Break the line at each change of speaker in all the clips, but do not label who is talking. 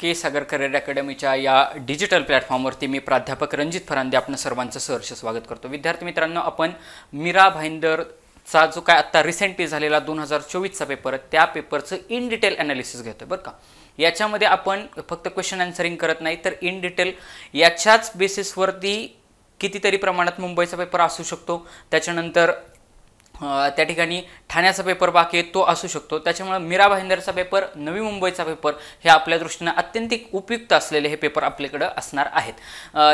के Sagar career अकॅडमीच्या या digital प्लॅटफॉर्मवरती मी प्राध्यापक रणजित फरांदे आपण सर्वांचं सहर्ष स्वागत करतो. विद्यार्थी मित्रांनो आपण मीरा भाईंदरचा जो काय आत्ता रिसेंटली झालेला दोन हजार चोवीसचा पेपर आहे, त्या पेपरचं इन डिटेल ॲनालिसिस घेतो बरं का? याच्यामध्ये आपण फक्त क्वेश्चन आन्सरिंग करत नाही तर इन डिटेल याच्याच बेसिसवरती कितीतरी प्रमाणात मुंबईचा पेपर असू शकतो. त्याच्यानंतर त्या ठिकाणी ठाण्याचा पेपर बाकी आहे तो असू शकतो. त्याच्यामुळे मीरा भाईंदरचा पेपर नवी मुंबईचा पेपर हे आपल्या दृष्टीनं अत्यंतिक उपयुक्त असलेले हे पेपर आपल्याकडं असणार आहेत.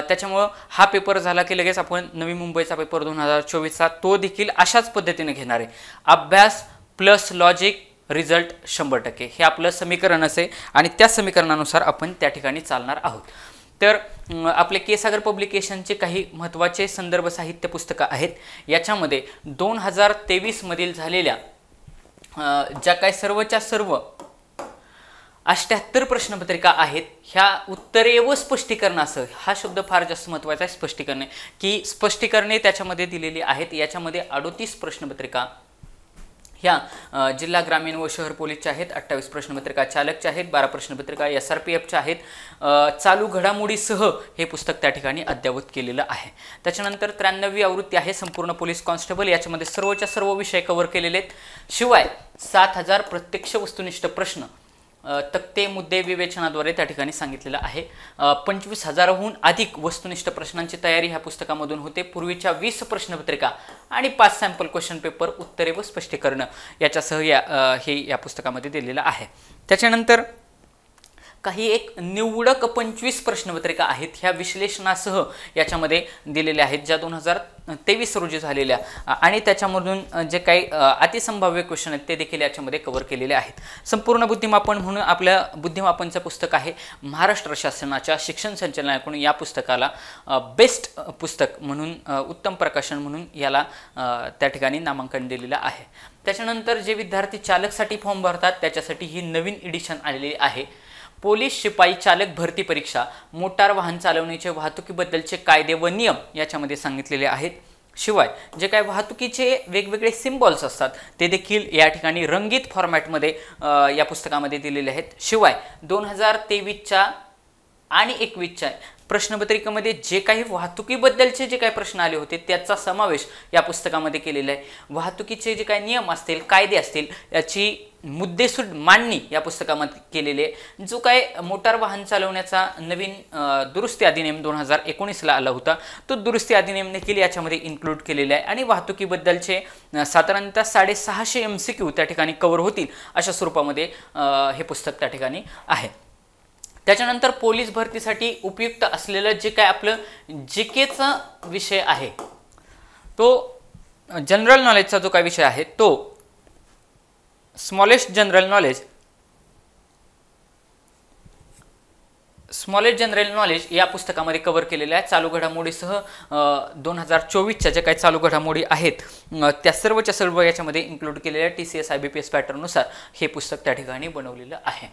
त्याच्यामुळं हा पेपर झाला की लगेच आपण नवी मुंबईचा पेपर दोन हजार चोवीसचा तो देखील अशाच पद्धतीने घेणार आहे. अभ्यास प्लस लॉजिक रिझल्ट शंभर टक्के. हे आपलं समीकरण असे आणि त्या समीकरणानुसार आपण त्या ठिकाणी चालणार आहोत. तर आपले केसागर पब्लिकेशनचे काही महत्त्वाचे संदर्भ साहित्य पुस्तकं आहेत. याच्यामध्ये दोन हजार तेवीसमधील झालेल्या ज्या काही सर्वच्या सर्व अष्ट्याहत्तर प्रश्नपत्रिका आहेत ह्या उत्तरे व स्पष्टीकरणासह हा शब्द फार जास्त महत्त्वाचा आहे स्पष्टीकरणे की स्पष्टीकरणे त्याच्यामध्ये दिलेली आहेत. याच्यामध्ये अडोतीस प्रश्नपत्रिका ह्या जिल्हा ग्रामीण व शहर पोलीसच्या आहेत अठ्ठावीस प्रश्नपत्रिका चालकच्या आहेत बारा प्रश्नपत्रिका एस आर पी एफच्या आहेत. चालू घडामोडीसह हे पुस्तक त्या ठिकाणी अद्ययावत केलेलं आहे. त्याच्यानंतर त्र्याण्णवी आवृत्ती आहे संपूर्ण पोलीस कॉन्स्टेबल. याच्यामध्ये सर्वच्या सर्व विषय कव्हर केलेले आहेत. शिवाय सात हजार प्रत्यक्ष वस्तुनिष्ठ प्रश्न तक्ते मुद्दे विवेचनाद्वारे त्या ठिकाणी सांगितलेलं आहे. पंचवीस हजाराहून अधिक वस्तुनिष्ठ प्रश्नांची तयारी ह्या पुस्तकामधून होते. पूर्वीच्या वीस प्रश्नपत्रिका आणि पाच सॅम्पल क्वेश्चन पेपर उत्तरे व स्पष्टीकरणं याच्यासह या हे या पुस्तकामध्ये दिलेलं आहे. त्याच्यानंतर काही एक निवडक पंचवीस प्रश्नपत्रिका आहेत ह्या विश्लेषणासह याच्यामध्ये दिलेल्या आहेत ज्या दोन हजार तेवीस रोजी झालेल्या. आणि त्याच्यामधून जे काही अतिसंभाव्य क्वेश्चन आहेत ते देखील याच्यामध्ये कव्हर केलेले आहेत. संपूर्ण बुद्धिमापन म्हणून आपल्या बुद्धिमापनचं पुस्तक आहे महाराष्ट्र शासनाच्या शिक्षण संचालनाकडून या पुस्तकाला बेस्ट पुस्तक म्हणून उत्तम प्रकाशन म्हणून याला त्या ठिकाणी नामांकन दिलेलं आहे. त्याच्यानंतर जे विद्यार्थी चालकसाठी फॉर्म भरतात त्याच्यासाठी ही नवीन एडिशन आलेली आहे. पोलीस शिपाई चालक भरती परीक्षा मोटार वाहन चालवण्याचे वाहतुकीबद्दलचे कायदे व नियम याच्यामध्ये सांगितलेले आहेत. शिवाय जे काय वाहतुकीचे वेगवेगळे सिम्बॉल्स असतात ते देखील या ठिकाणी रंगीत फॉर्मॅटमध्ये या पुस्तकामध्ये दिलेले आहेत. शिवाय दोन हजार तेवीसच्या आणि एकवीसच्या प्रश्नपत्रिकेमध्ये जे काही वाहतुकीबद्दलचे जे काही प्रश्न आले होते त्याचा समावेश या पुस्तकामध्ये केलेला आहे. वाहतुकीचे जे काही नियम असतील कायदे असतील याची मुद्देसूद मांडणी या पुस्तकामध्ये केलेली आहे. जो काय मोटार वाहन चालवण्याचा नवीन दुरुस्ती अधिनियम दोन हजार एकोणीसला आला होता तो दुरुस्ती अधिनियम देखील याच्यामध्ये इन्क्लूड केलेला आहे. आणि वाहतुकीबद्दलचे साधारणतः साडेसहाशे एम सी क्यू त्या ठिकाणी कवर होतील अशा स्वरूपामध्ये हे पुस्तक त्या ठिकाणी आहे. त्याच्यानंतर पोलीस भरतीसाठी उपयुक्त असलेलं जे काय आपलं जी केचा विषय आहे तो जनरल नॉलेजचा जो काय विषय आहे तो smallest general knowledge smallest general knowledge या पुस्तकामध्ये कव्हर केलेलं आहे. चालू घडामोडीसह दोन हजार चोवीसच्या ज्या काही चालू घडामोडी आहेत त्या सर्वच्या सर्व याच्यामध्ये इन्क्लूड केलेल्या T C S I B P S पॅटर्ननुसार हे पुस्तक त्या ठिकाणी बनवलेलं आहे.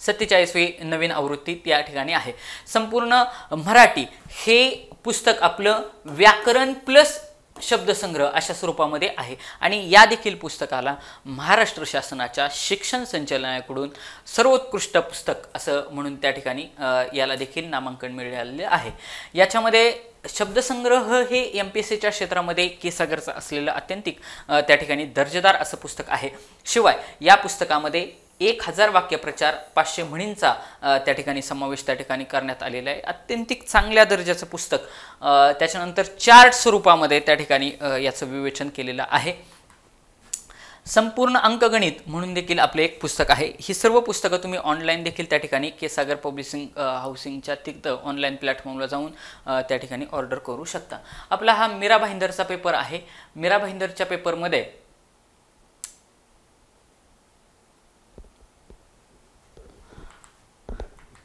सत्तेचाळीसवी नवीन आवृत्ती त्या ठिकाणी आहे. संपूर्ण मराठी हे पुस्तक आपलं व्याकरण प्लस शब्दसंग्रह अशा स्वरूपामध्ये आहे. आणि या देखील पुस्तकाला महाराष्ट्र शासनाच्या शिक्षण संचालनाकडून सर्वोत्कृष्ट पुस्तक असं म्हणून त्या ठिकाणी याला देखील नामांकन मिळालेलं आहे. याच्यामध्ये शब्दसंग्रह हे एम पी एस सीच्या क्षेत्रामध्ये केसागरचं असलेलं अत्यंतिक त्या ठिकाणी दर्जेदार असं पुस्तक आहे. शिवाय या पुस्तकामध्ये एक हजार वाक्यप्रचार पाचशे म्हणींचा त्या ठिकाणी समावेश त्या ठिकाणी करण्यात आलेला आहे. अत्यंतिक चांगल्या दर्जाचं पुस्तक त्याच्यानंतर चार्ट स्वरूपामध्ये त्या ठिकाणी याचं विवेचन केलेलं आहे. संपूर्ण अंकगणित म्हणून देखील आपले एक पुस्तक आहे. ही सर्व पुस्तकं तुम्ही ऑनलाईन देखील त्या ठिकाणी केसागर पब्लिशिंग हाऊसिंगच्या तिथं ऑनलाईन प्लॅटफॉर्मला जाऊन त्या ठिकाणी ऑर्डर करू शकता. आपला हा मीरा भाईंदरचा पेपर आहे. मीरा भाईंदरच्या पेपरमध्ये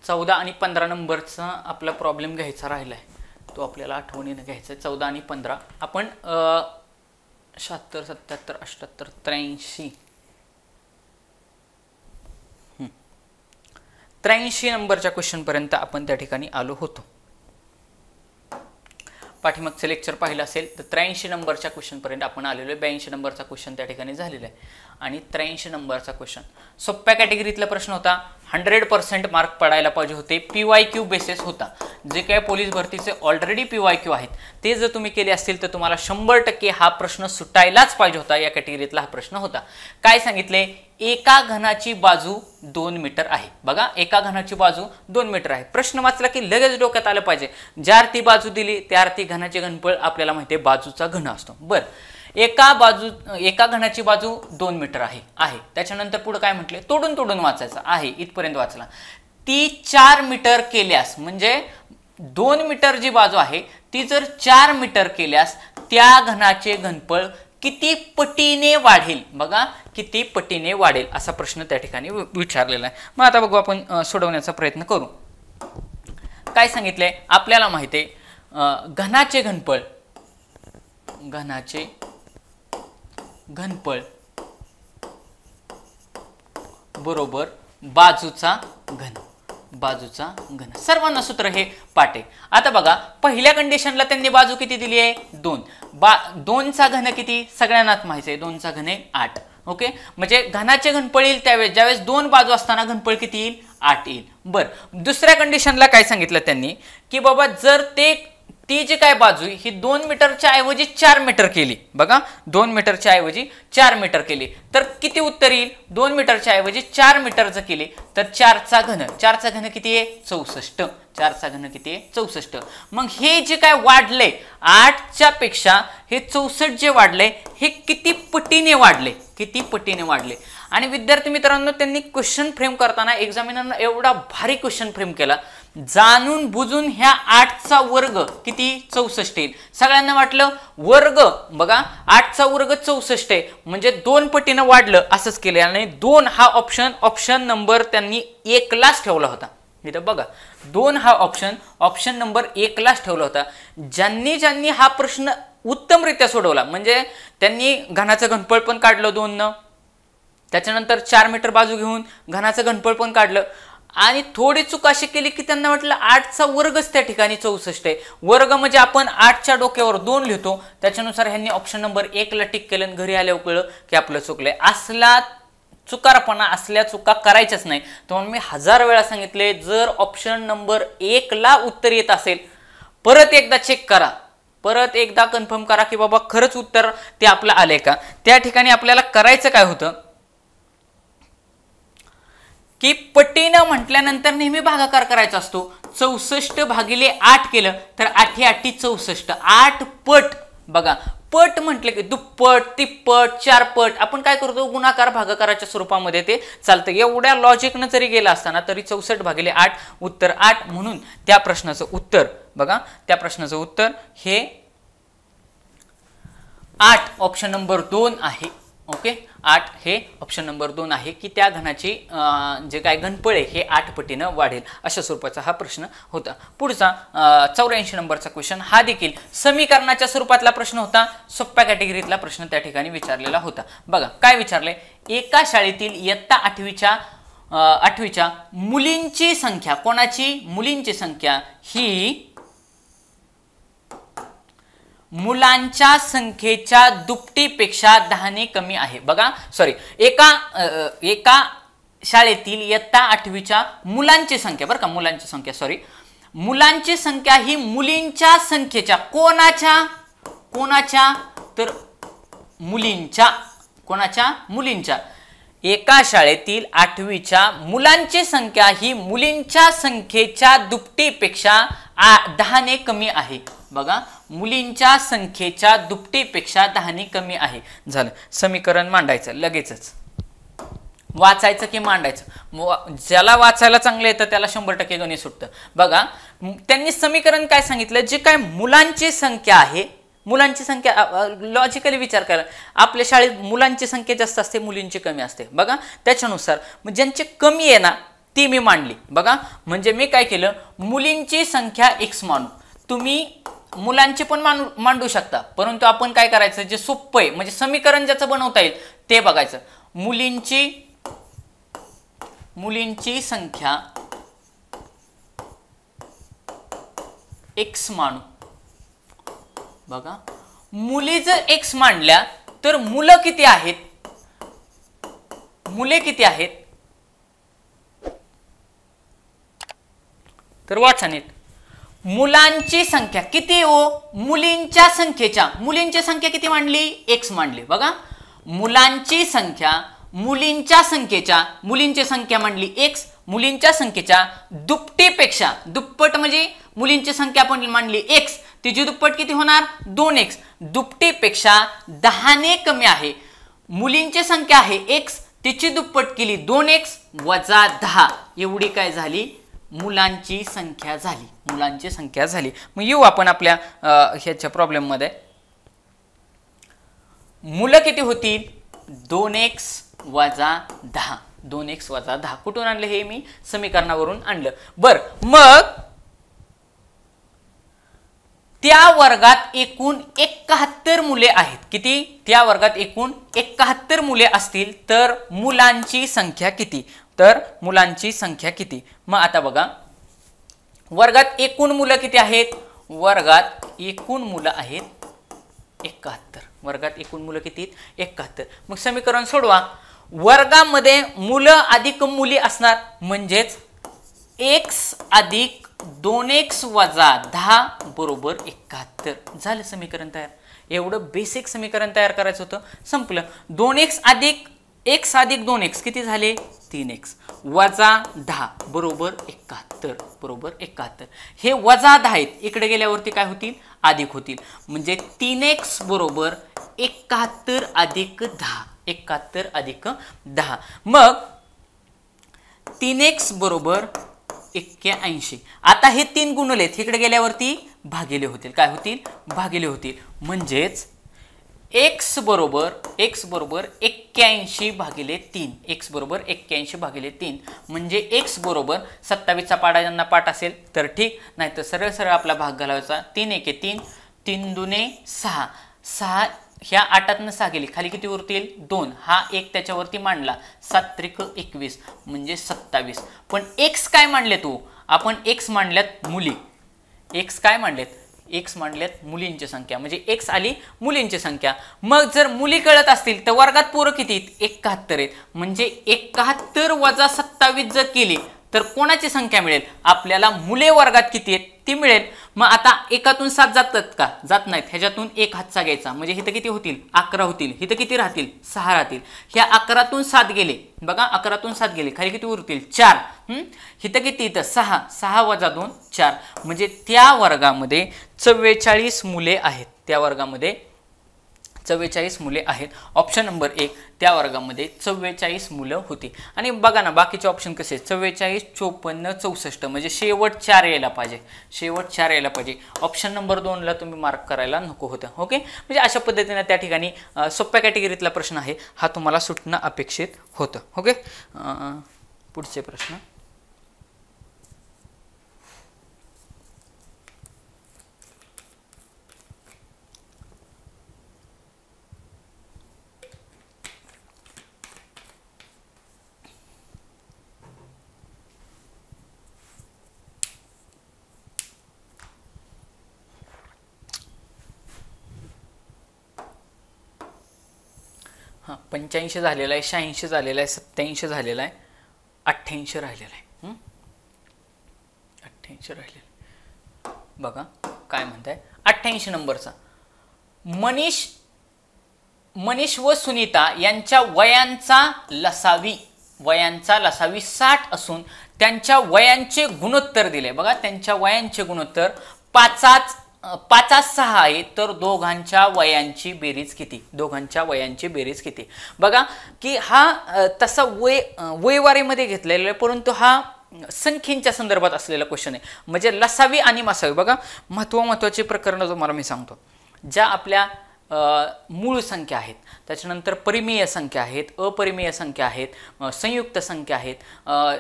चौदा आणि पंधरा नंबरचा आपला प्रॉब्लेम घ्यायचा राहिला आहे तो आपल्याला आठवणीनं घ्यायचा आहे. चौदा आणि पंधरा. आपण शहात्तर सत्याहत्तर अठ्ठ्याहत्तर त्र्याऐंशी. त्र्याऐंशी नंबरच्या क्वेश्चनपर्यंत आपण त्या ठिकाणी आलो होतो. पाठीमागचं लेक्चर पाहिलं असेल तर त्र्याऐंशी नंबरच्या क्वेश्चनपर्यंत आपण आलेलो आहे. ब्याऐंशी नंबरचा क्वेश्चन त्या ठिकाणी झालेला आहे. आणि त्र्याऐंशी नंबरचा क्वेश्चन सोप्या कॅटेगरीतला प्रश्न होता. हंड्रेड पर्सेंट मार्क पडायला पाहिजे होते. पी वाय क्यू बेसिस होता. जे काय पोलीस भरतीचे ऑलरेडी पी वाय क्यू आहेत ते जर तुम्ही केले असतील तर तुम्हाला शंभर टक्के हा प्रश्न सुटायलाच पाहिजे होता. या कॅटेगरीतला हा प्रश्न होता. काय सांगितले? एका घनाची बाजू दोन मीटर आहे. बघा एका घनाची बाजू दोन मीटर आहे. प्रश्न वाचला की लगेच डोक्यात आलं पाहिजे. ज्या अर्थी बाजू दिली त्या अर्थी घनाचे घनफळ आपल्याला माहिती आहे बाजूचा घन असतो. बरं. एका बाजू एका घनाची बाजू दोन मीटर आहे आहे. त्याच्यानंतर पुढे काय म्हटले? तोडून तोडून वाचायचं. आहे इथपर्यंत वाचला. ती चार मीटर केल्यास म्हणजे दोन मीटर जी बाजू आहे ती जर चार मीटर केल्यास त्या घनाचे घनफळ किती पटीने वाढेल? बघा किती पटीने वाढेल असा प्रश्न त्या ठिकाणी विचारलेला आहे. मग आता बघू आपण सोडवण्याचा प्रयत्न करू. काय सांगितलंय आपल्याला माहिती आहे घनाचे घनफळ घनाचे घनफळ. बरोबर बाजूचा घन बाजूचा घन. सर्वांना सूत्र हे पाटे. आता बघा पहिल्या कंडिशनला त्यांनी बाजू किती दिली आहे? दोन. बा दोनचा घन किती? सगळ्यांनाच माहिती आहे. दोनचा घन आहे आठ. ओके? म्हणजे घनाचे घनफळ येईल त्यावेळेस. ज्यावेळेस दोन बाजू असताना घनफळ किती येईल? आठ येईल. बरं. दुसऱ्या कंडिशनला काय सांगितलं त्यांनी? की बाबा जर ते ती जी काय बाजू आहे, ही दोन मीटरच्या ऐवजी चार मीटर केली. बघा दोन मीटरच्या ऐवजी चार मीटर केली. तर किती उत्तर येईल? दोन मीटरच्या ऐवजी चार मीटर जर तर चारचा घन चारचा घन किती आहे? चौसष्ट. चारचा घन किती आहे? चौसष्ट. मग हे जे काय वाढले आठच्या पेक्षा हे चौसष्ट जे वाढले हे किती पटीने वाढले? किती पटीने वाढले? आणि विद्यार्थी मित्रांनो त्यांनी क्वेश्चन फ्रेम करताना एक्झामिनरनं एवढा भारी क्वेश्चन फ्रेम केला. जाणून बुजून ह्या आठचा वर्ग किती? चौसष्ट येईल. सगळ्यांना वाटलं वर्ग. बघा आठचा वर्ग चौसष्ट आहे. म्हणजे दोन पटीनं वाढलं असंच केलं आणि दोन हा ऑप्शन ऑप्शन नंबर त्यांनी एकलाच ठेवला होता. इथं बघा दोन हा ऑप्शन ऑप्शन नंबर एकलाच ठेवला होता. ज्यांनी ज्यांनी हा प्रश्न उत्तमरित्या सोडवला म्हणजे त्यांनी घनाचं घनफळ पण काढलं दोननं. त्याच्यानंतर चार मीटर बाजू घेऊन घनाचं घनफळ पण काढलं. आणि थोडी चूक अशी केली की त्यांना म्हटलं आठचा वर्गच त्या ठिकाणी चौसष्ट आहे. वर्ग म्हणजे आपण आठच्या डोक्यावर दोन लिहितो. त्याच्यानुसार ह्यांनी ऑप्शन नंबर एकला टिक केलं आणि घरी आल्यावर कळलं की आपलं चुकलंय. असला चुकारपणा असल्या चुका करायच्याच नाही. तर मी हजार वेळा सांगितले जर ऑप्शन नंबर एकला उत्तर येत असेल परत एकदा चेक करा. परत एकदा कन्फर्म करा की बाबा खरंच उत्तर ते आपलं आलंय का? त्या ठिकाणी आपल्याला करायचं काय होतं? की पटीनं म्हटल्यानंतर नेहमी भागाकार करायचा असतो. चौसष्ट भागिले आठ केलं तर आठी आठी चौसष्ट. आठ पट. बघा पट म्हटलं की दुप्पट तिप्पट चार पट आपण काय करतो? गुणाकार भागाकाराच्या स्वरूपामध्ये ते चालतं. एवढ्या लॉजिकनं जरी गेलं असताना तरी चौसष्ट भागिले आठ उत्तर आठ म्हणून त्या प्रश्नाचं उत्तर. बघा त्या प्रश्नाचं उत्तर हे आठ. ऑप्शन नंबर दोन आहे. ओके? आठ हे ऑप्शन नंबर दोन आहे की त्या घनाची जे काय घनपळे हे आठ पटीनं वाढेल अशा स्वरूपाचा हा प्रश्न होता. पुढचा चौऱ्याऐंशी नंबरचा क्वेश्चन हा देखील समीकरणाच्या स्वरूपातला प्रश्न होता. सोप्या कॅटेगरीतला प्रश्न त्या ठिकाणी विचारलेला होता. बघा काय विचारले एका शाळेतील इयत्ता आठवीच्या आठवीच्या मुलींची संख्या कोणाची? मुलींची संख्या ही मुलांच्या संख्येच्या दुपटीपेक्षा दहाने कमी आहे. बघा सॉरी एका एका शाळेतील इयत्ता आठवीच्या मुलांची संख्या बरं का मुलांची संख्या सॉरी मुलांची संख्या ही मुलींच्या संख्येच्या कोणाच्या? कोणाच्या? तर मुलींच्या कोणाच्या? मुलींच्या. एका शाळेतील आठवीच्या मुलांची संख्या ही मुलींच्या संख्येच्या दुपटीपेक्षा आ- दहाने कमी आहे. बघा मुलींच्या संख्येच्या दुपटीपेक्षा दहाने कमी आहे. झालं. समीकरण मांडायचं लगेचच. वाचायचं की मांडायचं? ज्याला वाचायला चांगलं येतं त्याला शंभर टक्के गणित सुटतं. बघा त्यांनी समीकरण काय सांगितलं? जे काय मुलांची संख्या आहे मुलांची संख्या लॉजिकली विचार करा. आपल्या शाळेत मुलांची संख्या जास्त असते मुलींची कमी असते. बघा त्याच्यानुसार मग ज्यांची कमी आहे ना ती मी मांडली. बघा म्हणजे मी काय केलं? मुलींची संख्या एक्स मानू. तुम्ही मुलांची पण मांडू मांडू शकता. परंतु आपण काय करायचं? जे सोपं आहे म्हणजे समीकरण ज्याचं बनवता येईल ते बघायचं. मुलींची मुलींची संख्या एक्स मानू. बघा. मुली जर एक्स मांडल्या तर मुलं किती आहेत? मुले किती आहेत? तर वाचा नीट मुलांची संख्या किती हो? मुलींच्या संख्येच्या. मुलींची संख्या किती मांडली? एक्स मांडली. बघा. मुलांची संख्या मुलींच्या संख्येच्या. मुलींची संख्या मांडली एक्स मुलींच्या संख्येच्या दुपटीपेक्षा. दुप्पट म्हणजे मुलींची संख्या आपण मांडली एक्स तिची दुप्पट किती होणार? दोन एक्स दुपटीपेक्षा दहाने कमी आहे. मुलींची संख्या आहे एक्स तिची दुप्पट केली दोन एक्स वजा दहा. एवढी काय झाली? मुलांची संख्या झाली. मुलांची संख्या झाली. मग येऊ आपण आपल्या ह्याच्या प्रॉब्लेममध्ये मुलं किती होतील? दोन एक्स वजा दहा. दोन एक्स वजा दहा. कुठून आणलं हे मी? समीकरणावरून आणलं. बर मग त्या वर्गात एकूण एकाहत्तर मुले आहेत. किती? त्या वर्गात एकूण एकाहत्तर मुले असतील तर मुलांची संख्या किती? तर मुलांची संख्या किती? मग आता बघा. वर्गात एकूण मुलं किती आहेत? वर्गात एकूण मुलं आहेत एकाहत्तर. वर्गात एकूण मुलं किती आहेत? एकाहत्तर. मग समीकरण सोडवा. वर्गामध्ये मुलं अधिक मुली असणार. म्हणजेच एक्स अधिक दोन एक्स वजा दहा बरोबर एकाहत्तर. झालं समीकरण तयार. एवढं बेसिक समीकरण तयार करायचं होतं. संपलं. दोन एक्स अधिक एक्स अधिक दोन एक्स किती झाले? तीन एक्स वजा दहा बरोबर एकाहत्तर बरोबर एकाहत्तर. हे वजा दहा आहेत. इकडे गेल्यावरती काय होतील? अधिक होतील. म्हणजे तीन एक्स बरोबर एकाहत्तर अधिक दहा. एकाहत्तर अधिक दहा. मग तीन एक्स बरोबर एक्क्याऐंशी. आता हे तीन गुणलेत इकडे गेल्यावरती भागिले होतील. काय होतील? भागिले होतील. म्हणजेच एक्स बरोबर एक्स बरोबर एक्क्याऐंशी भागिले तीन. एक्स बरोबर एक्क्याऐंशी भागिले तीन. म्हणजे एक्स बरोबर सत्तावीसचा पाडा ज्यांना पाठ असेल तर ठीक. नाही तर सरळ सरळ आपला भाग घालायचा तीन एके तीन तीन दुने सहा. सहा ह्या आठातनं सहा गेली. खाली किती उरतील? दोन. हा एक त्याच्यावरती मांडला. सात त्रिक एकवीस म्हणजे सत्तावीस. पण एक्स काय मांडले तू? आपण एक्स मांडल्यात मुली. एक्स काय मांडलेत? एक्स मांडल्यात मुलींची संख्या. म्हणजे एक्स आली मुलींची संख्या. मग जर मुली कळत असतील तर वर्गात पोरं किती एकाहत्तर आहेत. म्हणजे एकाहत्तर वजा सत्तावीस जर केली तर कोणाची संख्या मिळेल? आपल्याला मुले वर्गात किती आहेत ती मिळेल. मग आता एकातून सात जातात का? जात नाहीत. ह्याच्यातून एक हातचा घ्यायचा. म्हणजे इथं किती होतील? अकरा होतील. इथं किती राहतील? सहा राहतील. ह्या अकरातून सात गेले. बघा अकरातून सात गेले. खाली किती उरतील? चार. हिथं इथं किती? इथं सहा. सहा वजा दोन चार. म्हणजे त्या वर्गामध्ये चव्वेचाळीस मुले आहेत. त्या वर्गामध्ये चव्वेचाळीस मुले आहेत. ऑप्शन नंबर एक त्या वर्गामध्ये चव्वेचाळीस मुलं होती. आणि बघा ना बाकीचे ऑप्शन कसे चव्वेचाळीस चोपन्न चौसष्ट म्हणजे शेवट चार यायला पाहिजे. शेवट चार यायला पाहिजे. ऑप्शन नंबर दोनला तुम्ही मार्क करायला नको होतं ओके म्हणजे अशा पद्धतीने त्या ठिकाणी सोप्या कॅटेगरीतला प्रश्न आहे. हा तुम्हाला सुटणं अपेक्षित होतं ओके पुढचे प्रश्न. पंच्याऐंशी झालेला आहे शहाऐंशी झालेला आहे सत्याऐंशी झालेला आहे अठ्ठ्याऐंशी राहिलेला आहे. अठ्ठ्याऐंशी राहिलेला आहे. बघा काय म्हणताय? अठ्ठ्याऐंशी नंबरचा. मनीष मनीष व सुनीता यांच्या वयांचा लसावी वयांचा लसावी साठ असून त्यांच्या वयांचे गुणोत्तर दिले. बघा त्यांच्या वयांचे गुणोत्तर पाचाच पाचा सहा आहे तर दोघांच्या वयांची बेरीज किती? दोघांच्या वयांची बेरीज किती? बघा की हा तसा वय वयवारीमध्ये घेतलेला आहे परंतु हा संख्येच्या संदर्भात असलेला क्वेश्चन आहे. म्हणजे लसावी आणि मसावी. बघा महत्त्व महत्वाची प्रकरणं तुम्हाला मी सांगतो. ज्या आपल्या मूळ संख्या आहेत. त्याच्यानंतर परिमेय संख्या आहेत अपरिमेय संख्या आहेत संयुक्त संख्या आहेत.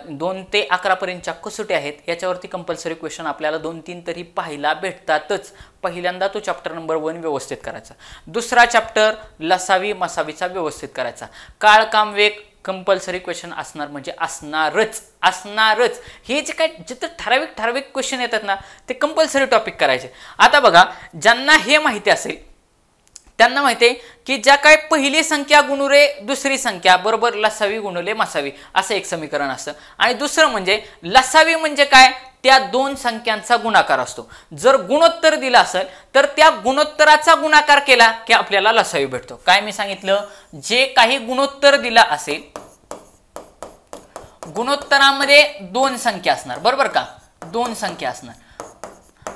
दोन ते अकरापर्यंतच्या कसोटी आहेत. याच्यावरती कंपल्सरी क्वेश्चन आपल्याला दोन तीन तरी पाहायला भेटतातच. पहिल्यांदा तो चॅप्टर नंबर वन व्यवस्थित करायचा. दुसरा चॅप्टर लसावी मसावीचा व्यवस्थित करायचा. काळ काम वेग कंपल्सरी क्वेश्चन असणार म्हणजे असणारच असणारच. हे जे काय जिथं ठराविक ठराविक क्वेश्चन येतात ना ते कंपल्सरी टॉपिक करायचे. आता बघा ज्यांना हे माहिती असेल त्यांना माहिती आहे की ज्या काय पहिली संख्या गुणुरे दुसरी संख्या बरोबर लसावी गुणुले मसावी असं एक समीकरण असतं. आणि दुसरं म्हणजे लसावी म्हणजे काय? त्या दोन संख्यांचा गुणाकार असतो. जर गुणोत्तर दिला असेल तर त्या गुणोत्तराचा गुणाकार केला की आपल्याला लसावी भेटतो. काय मी सांगितलं? जे काही गुणोत्तर दिला असेल गुणोत्तरामध्ये दोन संख्या असणार. बरोबर का? दोन संख्या असणार.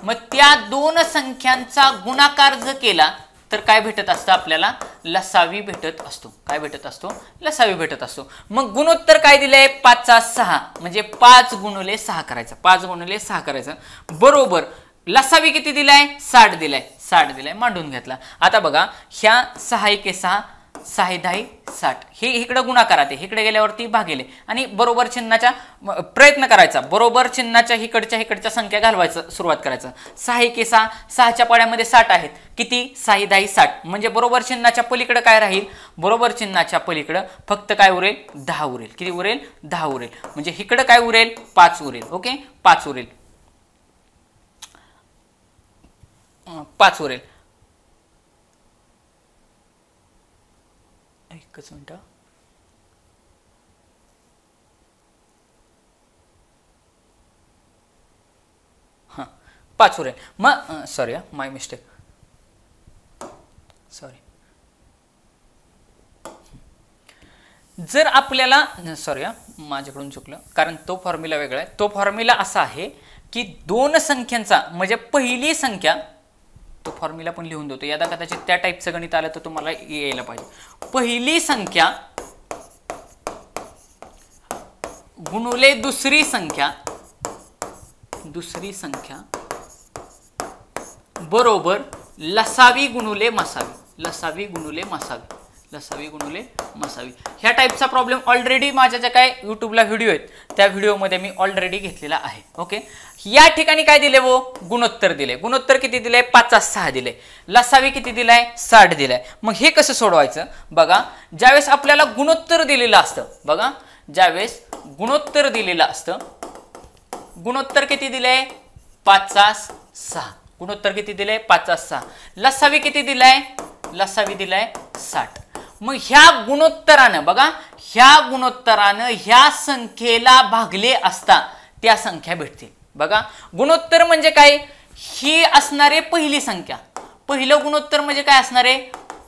मग त्या दोन संख्यांचा गुणाकार जर केला तर काय भेटत असतं आपल्याला? लसावी भेटत असतो. काय भेटत असतो? लसावी भेटत असतो. मग गुणोत्तर काय दिलंय? पाचचा सहा. म्हणजे पाच गुणुले सहा करायचं. पाच गुणुले सहा करायचं. बरोबर. लसावी किती दिलाय? साठ दिलाय. साठ दिलाय. मांडून घेतला. आता बघा ह्या सहा एके सहा सहा दहाही साठ. हे इकडं गुणाकारात आहे इकडे गेल्यावरती भागेले आणि बरोबर चिन्हाच्या प्रयत्न करायचा. बरोबर चिन्हाच्या इकडच्या इकडच्या संख्या घालवायचं सुरुवात करायचं. सहा एके सहा. सहाच्या पाड्यामध्ये साठ आहेत. किती? साई दहाही साठ. म्हणजे बरोबर चिन्हाच्या पलीकडं काय राहील? बरोबर चिन्हाच्या पलीकडं फक्त काय उरेल? दहा उरेल. किती उरेल? दहा उरेल. म्हणजे इकडं काय उरेल? पाच उरेल. ओके? पाच उरेल. पाच उरेल. एकच मिनटं हां. पाच उरेल मग सॉरी माय मिस्टेक सॉरी जर आपल्याला सॉरी माझ्याकडून चुकलं कारण तो फॉर्म्युला वेगळा आहे. तो फॉर्म्युला असा आहे की दोन संख्यांचा म्हणजे पहिली संख्या तो फॉर्म्युला पण लिहून देतो. यादा कदाचित त्या टाईपचं गणित आलं तर तुम्हाला यायला पाहिजे. पहिली संख्या गुणुले दुसरी संख्या दुसरी संख्या बरोबर लसावी गुणुले मसावी. लसावी गुणुले मसावी. लसावी गुणुले मसावी ह्या टाईपचा प्रॉब्लेम ऑलरेडी माझ्या ज्या काय यूट्यूबला व्हिडिओ आहेत त्या व्हिडिओमध्ये मी ऑलरेडी घेतलेला आहे. ओके या ठिकाणी काय दिले वो गुणोत्तर दिले. गुणोत्तर किती दिले? पाच सहा दिले. लसावी किती दिलाय? साठ दिलाय. मग हे कसं सोडवायचं? बघा ज्यावेळेस आपल्याला गुणोत्तर दिलेलं असतं बघा ज्यावेळेस गुणोत्तर दिलेलं असतं गुणोत्तर किती दिलंय? पाचा सहा. गुणोत्तर किती दिलंय? पाचा सहा. लसावी किती दिलाय? लसावी दिलाय साठ. मग ह्या गुणोत्तरानं बघा ह्या गुणोत्तरानं ह्या संख्येला भागले असता त्या संख्या भेटतील. बघा गुणोत्तर म्हणजे काय? ही असणारे पहिली संख्या. पहिलं गुणोत्तर म्हणजे काय असणारे?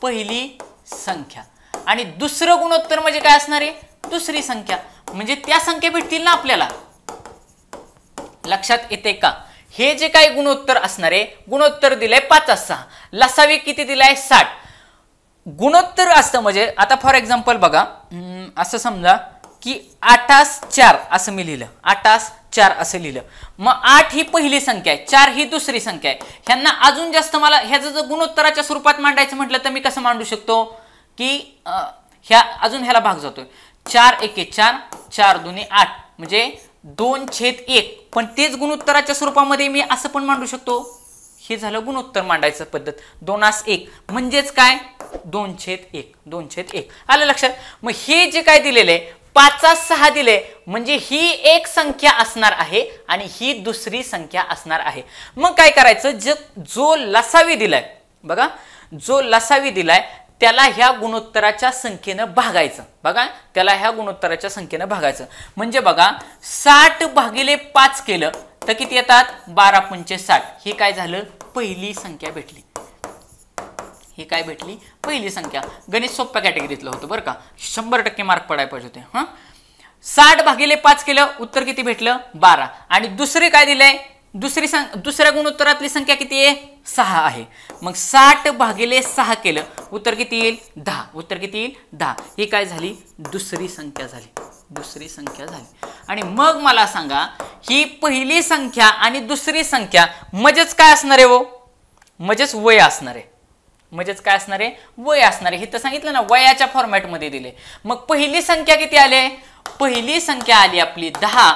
पहिली संख्या. आणि दुसरं गुणोत्तर म्हणजे काय असणारे? दुसरी संख्या. म्हणजे त्या संख्या भेटतील ना आपल्याला? लक्षात येते का? हे जे काही गुणोत्तर असणारे गुणोत्तर दिलंय पाच सहा लसावी किती दिलाय? साठ. गुणोत्तर असतं म्हणजे आता फॉर एक्झाम्पल बघा असं समजा की आठास चार असं मी लिहिलं. आठास चार असं लिहिलं. मग आठ ही पहिली संख्या आहे चार ही दुसरी संख्या आहे. ह्यांना अजून जास्त मला ह्याचं जर गुणोत्तराच्या स्वरूपात मांडायचं म्हटलं तर मी कसं मांडू शकतो? की ह्या अजून ह्याला भाग जातोय. चार एके चार चार दोन्ही आठ. म्हणजे दोन छेद एक. पण तेच गुणोत्तराच्या स्वरूपामध्ये मी असं पण मांडू शकतो? हे झालं गुणोत्तर मांडायचं पद्धत. दोनास एक. म्हणजेच काय? दोन छेद एक दोन छेद एक. आलं लक्षात? मग हे जे काय दिलेलं आहे पाचा सहा दिले म्हणजे ही एक संख्या असणार आहे आणि ही दुसरी संख्या असणार आहे. मग काय करायचं? जे जो लसावी दिलाय बघा जो लसावी दिलाय त्याला ह्या गुणोत्तराच्या संख्येनं भागायचं. बघा त्याला ह्या गुणोत्तराच्या संख्येनं भागायचं. म्हणजे बघा साठ भागिले पाच केलं तर किती येतात? बारा पंचे साठ. ही काय झालं? पहिली संख्या भेटली. ही काय भेटली? पहिली संख्या. गणित सोप्या कॅटेगरीतलं होतं बरं का. शंभर टक्के मार्क पडायला पाहिजे होते हां? साठ भागिले पाच केलं उत्तर किती भेटलं? बारा. आणि दुसरे काय दिलंय? दुसरी सं दुसऱ्या गुणोत्तरातली संख्या किती आहे? सहा आहे. मग साठ भागिले सहा केलं उत्तर किती येईल? दहा. उत्तर किती येईल? दहा. ही काय झाली? दुसरी संख्या झाली. दुसरी संख्या झाली. आणि मग मला सांगा ही पहिली संख्या आणि दुसरी संख्या मजेच काय असणार आहे वो मजेच वय असणार आहे. म्हणजेच काय असणार आहे? वय असणार आहे. हे तर सांगितलं ना वयाच्या फॉर्मॅटमध्ये दिले. मग पहिली संख्या किती आली पहिली संख्या आली आपली दहा.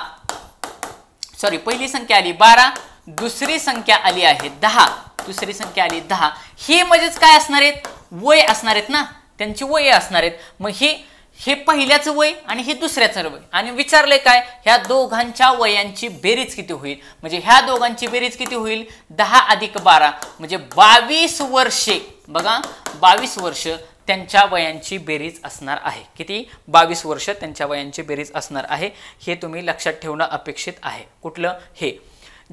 सॉरी पहिली संख्या आली बारा. दुसरी संख्या आली आहे दहा. दुसरी संख्या आली दहा. हे म्हणजेच काय असणार आहेत? वय असणार आहेत ना? त्यांची वय असणार आहेत. मग हे हे पहिल्याचं वय आणि हे दुसऱ्याचं वय. आणि विचारलंय काय? ह्या दोघांच्या वयांची बेरीज किती होईल? म्हणजे ह्या दोघांची बेरीज किती होईल? दहा अधिक बारा. म्हणजे बावीस वर्षे. बघा बावीस वर्ष त्यांच्या वयांची बेरीज असणार आहे. किती? बावीस वर्ष त्यांच्या वयांची बेरीज असणार आहे. हे तुम्ही लक्षात ठेवणं अपेक्षित आहे. कुठलं? हे.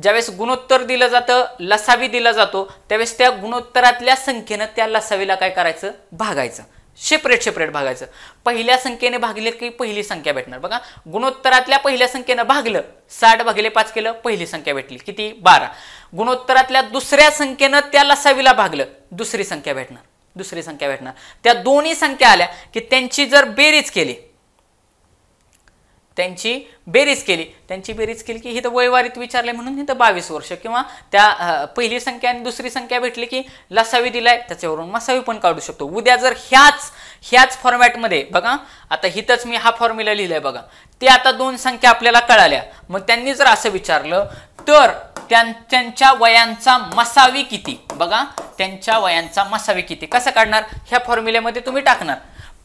ज्यावेळेस गुणोत्तर दिलं जातं लसावी दिला जातो त्यावेळेस त्या गुणोत्तरातल्या संख्येनं त्या लसावीला काय करायचं? भागायचं. सेपरेट सेपरेट भागायचं. पहिल्या संख्येने भागले की पहिली संख्या भेटणार. बघा गुणोत्तरातल्या पहिल्या संख्येनं भागलं साठ भागिले पाच केलं पहिली संख्या भेटली. किती? बारा. गुणोत्तरातल्या दुसऱ्या संख्येनं त्या लसावीला भागलं दुसरी संख्या भेटणार. दुसरी संख्या भेटणार. त्या दोन्ही संख्या आल्या की त्यांची जर बेरीज केली त्यांची बेरीज केली. त्यांची बेरीज केली की इथं वयवारीत विचारले म्हणून हिथं बावीस वर्ष किंवा त्या पहिली संख्या आणि दुसरी संख्या भेटली की लसावी दिलाय त्याच्यावरून मसावी पण काढू शकतो. उद्या जर ह्याच ह्याच फॉर्मॅटमध्ये बघा आता हिथंच मी हा फॉर्म्युला लिहिलाय बघा. ते आता दोन संख्या आपल्याला कळाल्या. मग त्यांनी जर असं विचारलं तर त्यांच्या वयांचा मसावी किती? बघा त्यांच्या वयांचा मसावी किती? कसं काढणार? ह्या फॉर्म्युल्यामध्ये तुम्ही टाकणार.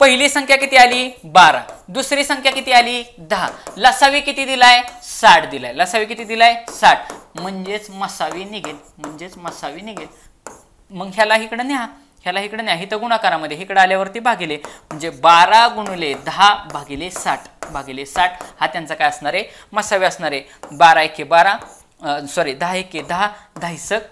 पहिली संख्या किती आली? बारा. दुसरी संख्या किती आली? दहा. लसावी किती दिलाय? साठ दिलाय. लसावी किती दिलाय? साठ. म्हणजेच मसावी निघेल. म्हणजेच मसावी निघेल. मग ह्याला इकडं न्या. ह्याला इकडे न्या. इथं गुणाकारामध्ये इकडे आल्यावरती भागिले. म्हणजे बारा गुणले दहा भागिले साठ. भागिले साठ. हा त्यांचा काय असणार आहे? मसावी असणार आहे. बारा एके बारा. सॉरी दहा एके दहा दहासक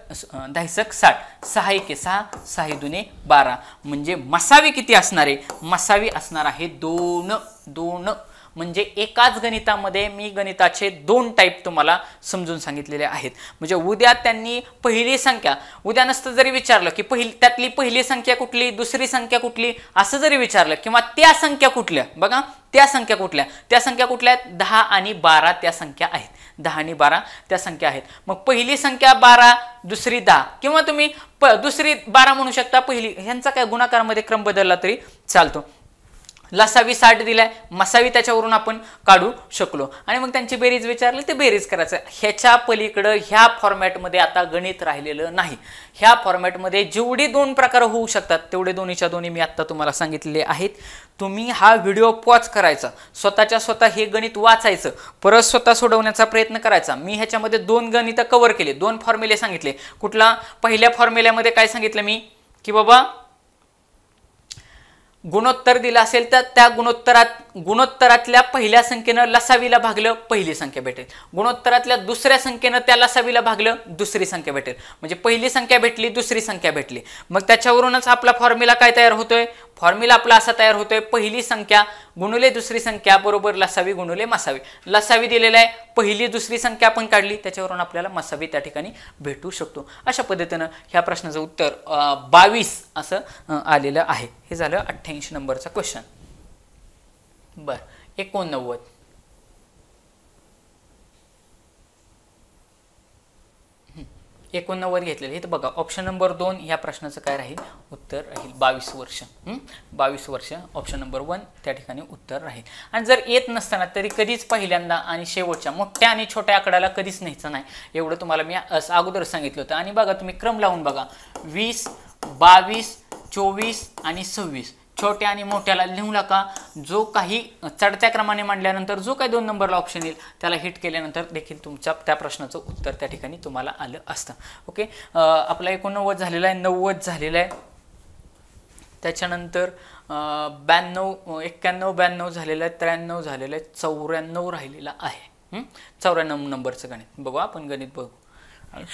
दहासक साठ. सहा एके सहा सहा दुने बारा. म्हणजे मसावी किती असणार आहे? मसावी असणार आहे दोन दोन. म्हणजे एकाच गणितामध्ये मी गणिताचे दोन टाईप तुम्हाला समजून सांगितलेले आहेत. म्हणजे उद्या त्यांनी पहिली संख्या उद्या नसतं जरी विचारलं की पहिली त्यातली पहिली संख्या कुठली दुसरी संख्या कुठली असं जरी विचारलं किंवा त्या संख्या कुठल्या बघा त्या संख्या कुठल्या त्या संख्या कुठल्या आहेत? दहा आणि बारा त्या संख्या आहेत. दहा आणि बारा त्या संख्या आहेत. मग पहिली संख्या बारा दुसरी दहा. किंवा तुम्ही प दुसरी बारा म्हणू शकता पहिली. ह्यांचा काय गुणाकारामध्ये क्रम बदलला तरी चालतो. लसावी साठ दिलाय मसावी त्याच्यावरून आपण काढू शकलो. आणि मग त्यांची बेरीज विचारली ते बेरीज करायचं. ह्याच्या पलीकडं ह्या फॉर्मॅटमध्ये आता गणित राहिलेलं नाही. ह्या फॉर्मॅटमध्ये जेवढे दोन प्रकार होऊ शकतात तेवढे दोन्हीच्या दोन्ही मी आत्ता तुम्हाला सांगितलेले आहेत. तुम्ही हा व्हिडिओ पॉज करायचा. स्वतःच्या स्वतः हे गणित वाचायचं. परत स्वतः सोडवण्याचा प्रयत्न करायचा. मी ह्याच्यामध्ये दोन गणितं कव्हर केले दोन फॉर्म्युले सांगितले. कुठला? पहिल्या फॉर्म्युल्यामध्ये काय सांगितलं मी? की बाबा गुणोत्तर दिलं असेल तर त्या गुणोत्तरात गुणोत्तरातल्या पहिल्या संख्येनं लसावीला भागलं पहिली संख्या भेटेल. गुणोत्तरातल्या दुसऱ्या संख्येनं त्या लसावीला भागलं दुसरी संख्या भेटेल. म्हणजे पहिली संख्या भेटली दुसरी संख्या भेटली. मग त्याच्यावरूनच आपला फॉर्म्युला काय तयार होतोय? फॉर्म्युला आपला असा तयार होतोय पहिली संख्या गुणुले दुसरी संख्या बरोबर लसावी गुणुले मसावी. लसावी दिलेला आहे पहिली दुसरी संख्या आपण काढली त्याच्यावरून आपल्याला मसावी त्या ठिकाणी भेटू शकतो. अशा पद्धतीनं ह्या प्रश्नाचं उत्तर बावीस असं आलेलं आहे. हे झालं अठ्ठ्याऐंशी नंबरचा क्वेश्चन बरं एकोणनव्वद. एकोणनव्वद घेतलेले. हे तर बघा ऑप्शन नंबर दोन या प्रश्नाचं काय राहील? उत्तर राहील बावीस वर्ष. बावीस वर्ष ऑप्शन नंबर वन त्या ठिकाणी उत्तर राहील. आणि जर येत नसताना तरी कधीच पहिल्यांदा आणि शेवटच्या मोठ्या आणि छोट्या आकड्याला कधीच न्यायचं नाही. एवढं तुम्हाला मी अगोदर सांगितलं होतं. आणि बघा तुम्ही क्रम लावून बघा. वीस बावीस चोवीस आणि सव्वीस. छोट्या आणि मोठ्याला लिहू नका. जो काही चढत्या क्रमाने मांडल्यानंतर जो काही दोन नंबरला ऑप्शन येईल त्याला हिट केल्यानंतर देखील तुमच्या त्या प्रश्नाचं उत्तर त्या ठिकाणी तुम्हाला आलं असतं. ओके आपला एकोणनव्वद झालेला आहे नव्वद झालेला आहे. त्याच्यानंतर ब्याण्णव एक्क्याण्णव ब्याण्णव झालेलं आहे त्र्याण्णव झालेलं आहे चौऱ्याण्णव राहिलेला आहे. चौऱ्याण्णव नंबरचं गणित. बघू आपण गणित बघू.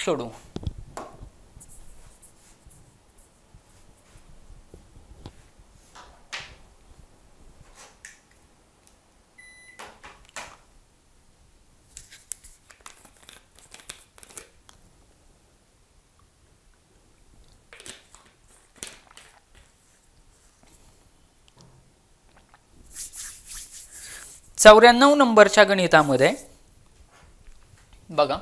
सोडू चौऱ्याण्णव नंबरच्या गणितामध्ये बघा.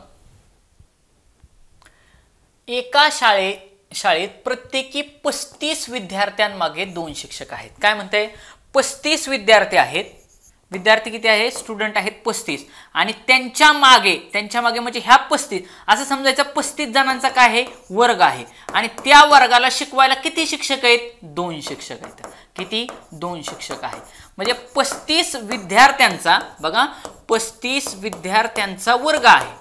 एका शाळे शाळेत प्रत्येकी पस्तीस विद्यार्थ्यांमागे दोन शिक्षक आहेत. काय म्हणते? पस्तीस विद्यार्थी आहेत. विद्यार्थी किती आहे स्टुडंट आहेत पस्तीस. आणि त्यांच्या मागे त्यांच्या मागे म्हणजे ह्या पस्तीस असं समजायचं पस्तीस जणांचा काय आहे? वर्ग आहे. आणि त्या वर्गाला शिकवायला किती शिक्षक आहेत? दोन शिक्षक आहेत. किती? दोन शिक्षक आहेत. म्हणजे पस्तीस विद्यार्थ्यांचा बघा पस्तीस विद्यार्थ्यांचा वर्ग आहे.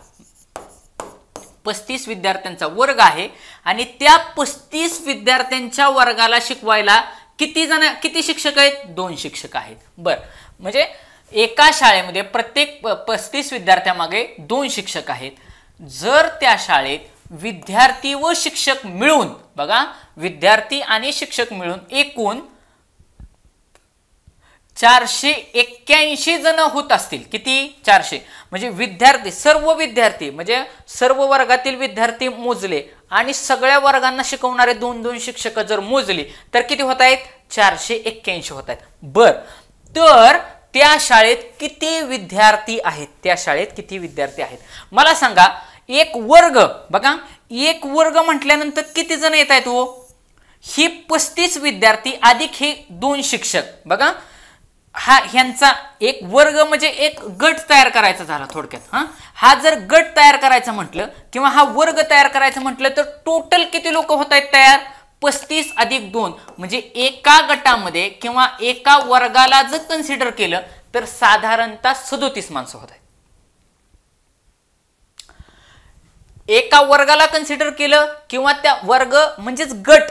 पस्तीस विद्यार्थ्यांचा वर्ग आहे आणि त्या पस्तीस विद्यार्थ्यांच्या वर्गाला शिकवायला किती जण किती शिक्षक आहेत? दोन शिक्षक आहेत. बर. म्हणजे एका शाळेमध्ये प्रत्येक पस्तीस विद्यार्थ्यामागे दोन शिक्षक आहेत. जर त्या शाळेत विद्यार्थी व शिक्षक मिळून बघा विद्यार्थी आणि शिक्षक मिळून एकूण चारशे एक्क्याऐंशी जण होत असतील. किती? चारशे. म्हणजे विद्यार्थी सर्व विद्यार्थी म्हणजे सर्व वर्गातील विद्यार्थी मोजले आणि सगळ्या वर्गांना शिकवणारे दोन दोन शिक्षक जर मोजले तर किती होत आहेत? चारशे एक्क्याऐंशी होत आहेत. बर. तर त्या शाळेत किती विद्यार्थी आहेत? त्या शाळेत किती विद्यार्थी आहेत? मला सांगा एक वर्ग बघा एक वर्ग म्हटल्यानंतर किती जण येत आहेत हो? ही पस्तीस विद्यार्थी अधिक हे दोन शिक्षक बघा. हा ह्यांचा एक वर्ग म्हणजे एक गट तयार करायचा झाला थोडक्यात हा? हा जर गट तयार करायचं म्हटलं किंवा हा वर्ग तयार करायचं म्हटलं तर टोटल किती लोक होत आहेत तयार? पस्तीस अधिक दोन. म्हणजे एका गटामध्ये किंवा एका वर्गाला जर कन्सिडर केलं तर साधारणतः सदोतीस माणसं होत आहेत. एका वर्गाला कन्सिडर केलं किंवा त्या वर्ग म्हणजेच गट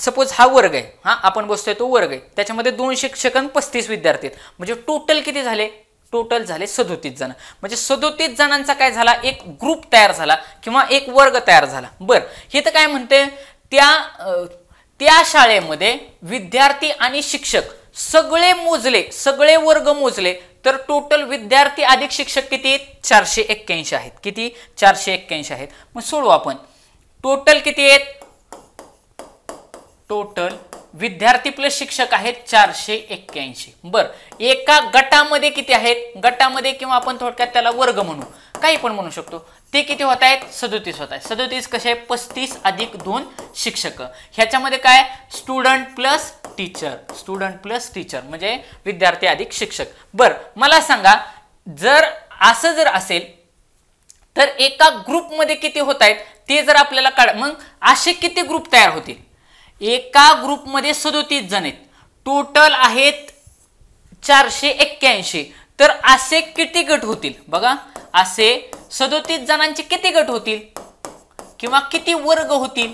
सपोज हा वर्ग आहे हा आपण बसतोय तो वर्ग आहे त्याच्यामध्ये दोन शिक्षक आणि पस्तीस विद्यार्थी आहेत. म्हणजे टोटल किती झाले? टोटल झाले सदोतीस जण. म्हणजे सदोतीस जणांचा काय झाला? एक ग्रुप तयार झाला किंवा एक वर्ग तयार झाला. बर हे तर काय म्हणते त्या त्या शाळेमध्ये विद्यार्थी आणि शिक्षक सगळे मोजले सगळे वर्ग मोजले तर टोटल विद्यार्थी अधिक शिक्षक किती आहेत? चारशे एक्क्याऐंशी आहेत. किती? चारशे एक्क्याऐंशी आहेत. मग सोडू आपण. टोटल किती आहेत? टोटल विद्यार्थी प्लस शिक्षक आहेत चारशे एक्क्याऐंशी. बर एका गटामध्ये किती आहेत? गटामध्ये किंवा आपण थोडक्यात त्याला वर्ग म्हणू. काही पण म्हणू शकतो. ते किती होत आहेत? सदोतीस होत आहेत. सदोतीस कसे पस्तीस अधिक दोन शिक्षक. ह्याच्यामध्ये काय? Student plus teacher student plus teacher म्हणजे विद्यार्थी अधिक शिक्षक. बर मला सांगा जर असं जर असेल तर एका ग्रुपमध्ये किती होत आहेत? ते जर आपल्याला काढ मग असे किती ग्रुप तयार होतील? एका ग्रुपमध्ये सदोतीस जण आहेत. टोटल आहेत चारशे एक्क्याऐंशी. तर असे किती गट होतील? बघा असे सदोतीस जणांचे किती गट होतील? किंवा किती वर्ग होतील?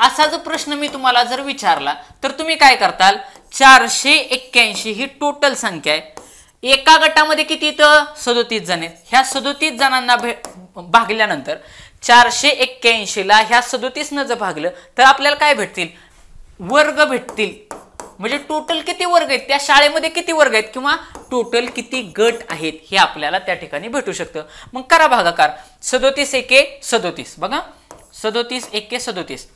असा जो प्रश्न मी तुम्हाला जर विचारला तर तुम्ही काय करताल? चारशे एक्क्याऐंशी ही टोटल संख्या आहे. एका गटामध्ये किती तर सदोतीस जण आहेत? ह्या सदोतीस जणांना भे भागल्यानंतर चारशे एक्क्याऐंशीला ह्या सदोतीसनं जर भागलं तर आपल्याला काय भेटतील? वर्ग भेटतील. म्हणजे टोटल किती वर्ग आहेत? त्या शाळेमध्ये किती वर्ग आहेत? किंवा टोटल किती गट आहेत? हे आपल्याला त्या ठिकाणी भेटू शकतं. मग करा भागाकार. सदोतीस एके सदोतीस. बघा. सदोतीस एके सदोतीस.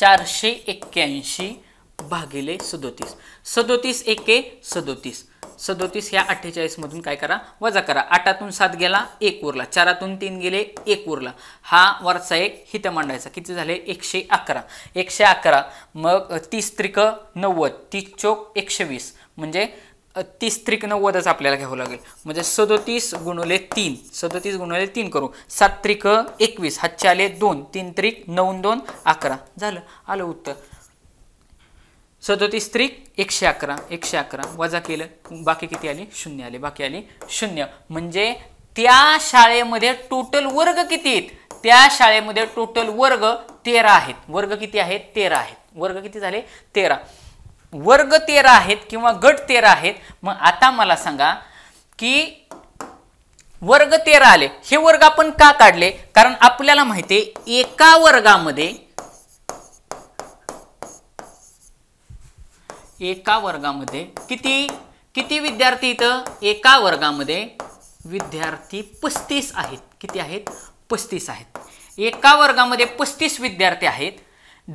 चारशे एक्क्याऐंशी भागिले सदोतीस. सदोतीस एके सदोतीस. सदोतीस ह्या अठ्ठेचाळीसमधून काय करा? वजा करा. आठातून सात गेला एक उरला. चारातून तीन गेले एक उरला. हा वरचा एक हित मांडायचा किती झाले? एकशे अकरा. एकशे अकरा. मग तीस त्रिक नव्वद. तीस चोक एकशे वीस. म्हणजे तीस त्रिक नव्वदच आपल्याला घ्यावं लागेल. म्हणजे सदोतीस गुणवले तीन. सदोतीस गुणवले तीन करू. सात त्रिक एकवीस. हातचे आले दोन. तीन त्रिक नऊ दोन अकरा. झालं. आलं उत्तर. सदोतीस त्रिक एकशे अकरा एकशे अकरा. वजा केलं बाकी किती आली? शून्य आले. बाकी आली शून्य. म्हणजे त्या शाळेमध्ये टोटल वर्ग किती आहेत? त्या शाळेमध्ये टोटल वर्ग तेरा आहेत. वर्ग किती आहेत? तेरा आहेत. वर्ग किती झाले? तेरा. वर्ग तेरा आहेत किंवा गट तेरा आहेत मग आता मला सांगा की वर्ग तेरा आले. हे वर्ग आपण का काढले? कारण आपल्याला माहिती आहे एका वर्गामध्ये एका वर्गामध्ये किती? किती विद्यार्थी इथं? एका वर्गामध्ये विद्यार्थी पस्तीस आहेत. किती आहेत? पस्तीस आहेत. एका वर्गामध्ये पस्तीस विद्यार्थी आहेत.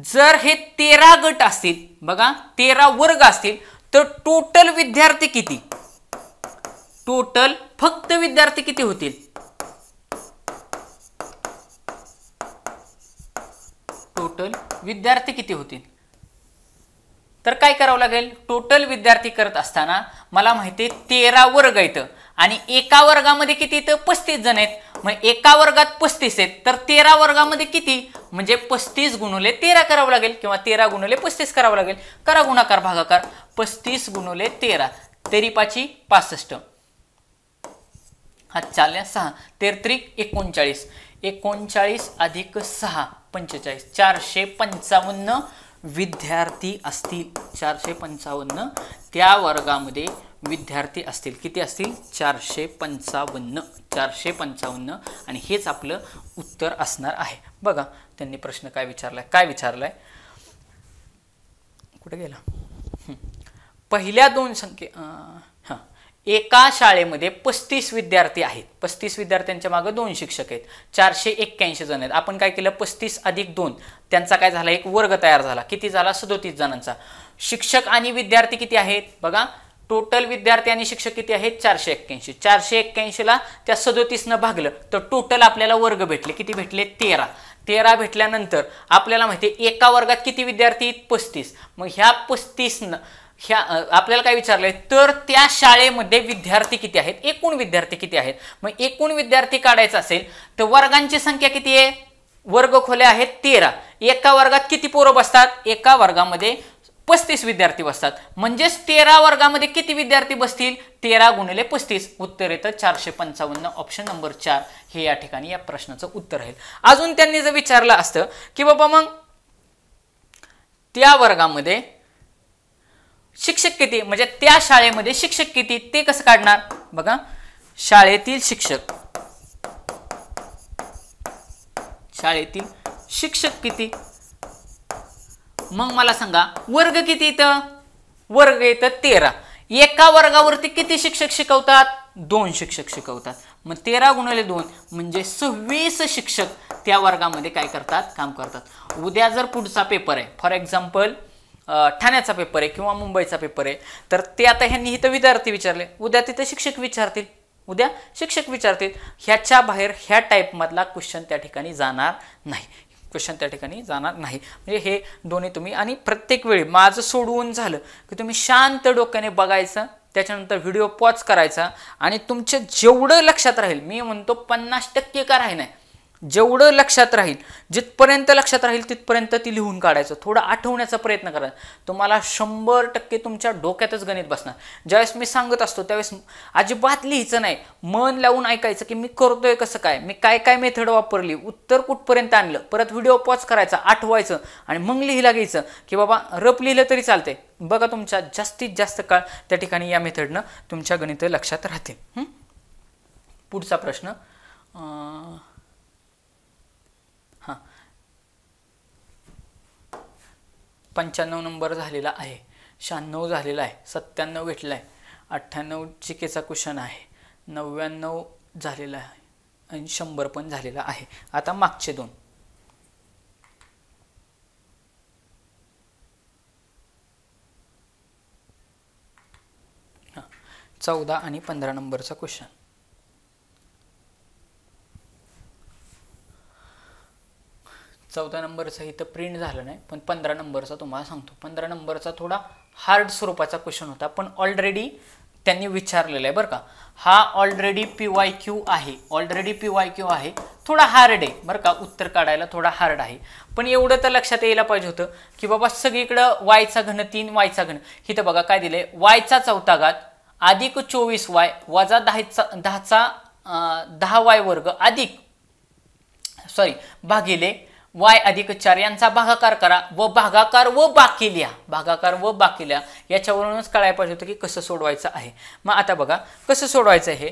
जर हे तेरा गट असतील बघा तेरा वर्ग असतील तर टोटल विद्यार्थी किती? टोटल फक्त विद्यार्थी किती होतील? टोटल विद्यार्थी किती होतील? तर काय करावं लागेल? टोटल विद्यार्थी करत असताना मला माहिती आहे तेरा वर्ग येतं आणि एका वर्गामध्ये किती येतं पस्तीस जण आहेत. मग एका वर्गात पस्तीस आहेत. तर तेरा वर्गामध्ये किती? म्हणजे पस्तीस गुणुले तेरा करावं लागेल किंवा तेरा गुणुले पस्तीस करावं लागेल. करा गुणाकार भागाकार. पस्तीस गुणुले तेरा. तेरी पाची पासष्ट. हा चालल्या सहा. तेरत्रिक एकोणचाळीस. एकोणचाळीस अधिक सहा पंचेचाळीस. चारशे पंचावन्न विद्यार्थी असतील चारशे पंचावन्न त्या वर्गामध्ये विद्यार्थी असतील. किती असतील? चारशे पंचावन्न चारशे पंचावन्न. आणि हेच आपलं उत्तर असणार आहे. बघा त्यांनी प्रश्न काय विचारलाय काय विचारलाय? कुठे गेला? पहिल्या दोन संख्ये हां. एका शाळेमध्ये पस्तीस विद्यार्थी आहेत. पस्तीस विद्यार्थ्यांच्या मागे दोन शिक्षक आहेत. चारशे एक्क्याऐंशी जण आहेत. आपण काय केलं? पस्तीस अधिक दोन. त्यांचा काय झाला? एक वर्ग तयार झाला. किती झाला? सदोतीस जणांचा. शिक्षक आणि विद्यार्थी किती आहेत? बघा. टोटल विद्यार्थी आणि शिक्षक किती आहेत? चारशे एक्क्याऐंशी. चारशे एक्क्याऐंशीला त्या सदोतीसनं भागलं. तर टोटल आपल्याला वर्ग भेटले. किती भेटले? तेरा. तेरा भेटल्यानंतर आपल्याला माहिती आहे एका वर्गात किती विद्यार्थी आहेत? पस्तीस. मग ह्या पस्तीसनं ह्या आपल्याला काय विचारलंय? तर त्या शाळेमध्ये विद्यार्थी किती आहेत? एकूण विद्यार्थी किती आहेत? मग एकूण विद्यार्थी काढायचा असेल तर वर्गांची संख्या किती आहे? वर्ग खोल्या आहेत तेरा. एका वर्गात किती पोरं बसतात? एका वर्गामध्ये पस्तीस विद्यार्थी बसतात. म्हणजेच तेरा वर्गामध्ये किती विद्यार्थी बसतील? तेरा गुणिले पस्तीस. उत्तर येतं चारशे पंचावन्न. ऑप्शन नंबर चार. हे या ठिकाणी या प्रश्नाचं उत्तर आहे अजून त्यांनी जर विचारलं असतं की बाबा मग त्या वर्गामध्ये शिक्षक किती? म्हणजे त्या शाळेमध्ये शिक्षक किती? ते कसं काढणार? बघा. शाळेतील शिक्षक. शाळेतील शिक्षक किती? मग मला सांगा वर्ग किती इथं? वर्ग येतं तेरा. एका वर्गावरती किती शिक्षक शिकवतात? दोन शिक्षक शिकवतात. मग तेरा गुणिले दोन म्हणजे सव्वीस शिक्षक त्या वर्गामध्ये काय करतात? काम करतात. उद्या जर पुढचा पेपर आहे फॉर एक्झाम्पल ठाण्याचा पेपर आहे किंवा मुंबईचा पेपर आहे. तर ते आता ह्यांनी इथं विद्यार्थी विचारले. उद्या तिथं शिक्षक विचारतील. उद्या शिक्षक विचारतील. ह्याच्या बाहेर ह्या टाईपमधला क्वेश्चन त्या ठिकाणी जाणार नाही. क्वेश्चन त्या ठिकाणी जाणार नाही. म्हणजे हे दोन्ही तुम्ही आणि प्रत्येक वेळी माझं सोडवून झालं की तुम्ही शांत डोक्याने बघायचं त्याच्यानंतर व्हिडिओ पॉज करायचा आणि तुमच्या जेवढं लक्षात राहील मी म्हणतो पन्नास टक्के का राही नाही जेवढं लक्षात राहील जिथपर्यंत लक्षात राहील तिथपर्यंत ती लिहून काढायचं. थोडं आठवण्याचा प्रयत्न करा. तुम्हाला शंभर टक्के तुमच्या डोक्यातच गणित बसणार. ज्यावेळेस मी सांगत असतो त्यावेळेस अजिबात लिहायचं नाही. मन लावून ऐकायचं की मी करतोय कसं काय? मी काय काय मेथड वापरली? उत्तर कुठपर्यंत आणलं? परत व्हिडिओ पॉज करायचा आठवायचं आणि मग लिहिला घ्यायचं की बाबा रप लिहिलं तरी चालतंय. बघा तुमच्या जास्तीत जास्त काळ त्या ठिकाणी या मेथडनं तुमच्या गणित लक्षात राहतील. पुढचा प्रश्न अं, हां पंच्याण्णव नंबर झालेला आहे. शहाण्णव झालेला आहे. सत्त्याण्णव भेटला आहे. अठ्ठ्याण्णव चिकेचा क्वेश्चन आहे. नव्याण्णव झालेला आहे. आणि शंभर पण झालेला आहे. आता मागचे दोन. चौदा आणि पंधरा नंबरचा क्वेश्चन चौदा नंबरचा इथं प्रिंट झालं नाही पण पंधरा नंबरचा तुम्हाला सांगतो. पंधरा नंबरचा थोडा हार्ड स्वरूपाचा क्वेश्चन होता पण ऑलरेडी त्यांनी विचारलेला आहे बरं का. हा ऑलरेडी पी वाय क्यू आहे ऑलरेडी पी वाय क्यू आहे थोडा हार्ड आहे बरं का उत्तर काढायला थोडा हार्ड आहे. पण एवढं तर लक्षात यायला पाहिजे होतं की बाबा सगळीकडं वायचा घन तीन वायचा घन. इथं बघा काय दिले वायचा चौथा घात अधिक चोवीस वाय वजा दहाचा दहाचा दहा वाय वर्ग अधिक सॉरी भागिले वाय अधिक चार यांचा भागाकार करा व भागाकार व बाकी लिहा. भागाकार व बाकी लिहा. याच्यावरूनच कळायला पाहिजे होतं की कसं सोडवायचं आहे. मग आता बघा कसं सोडवायचं हे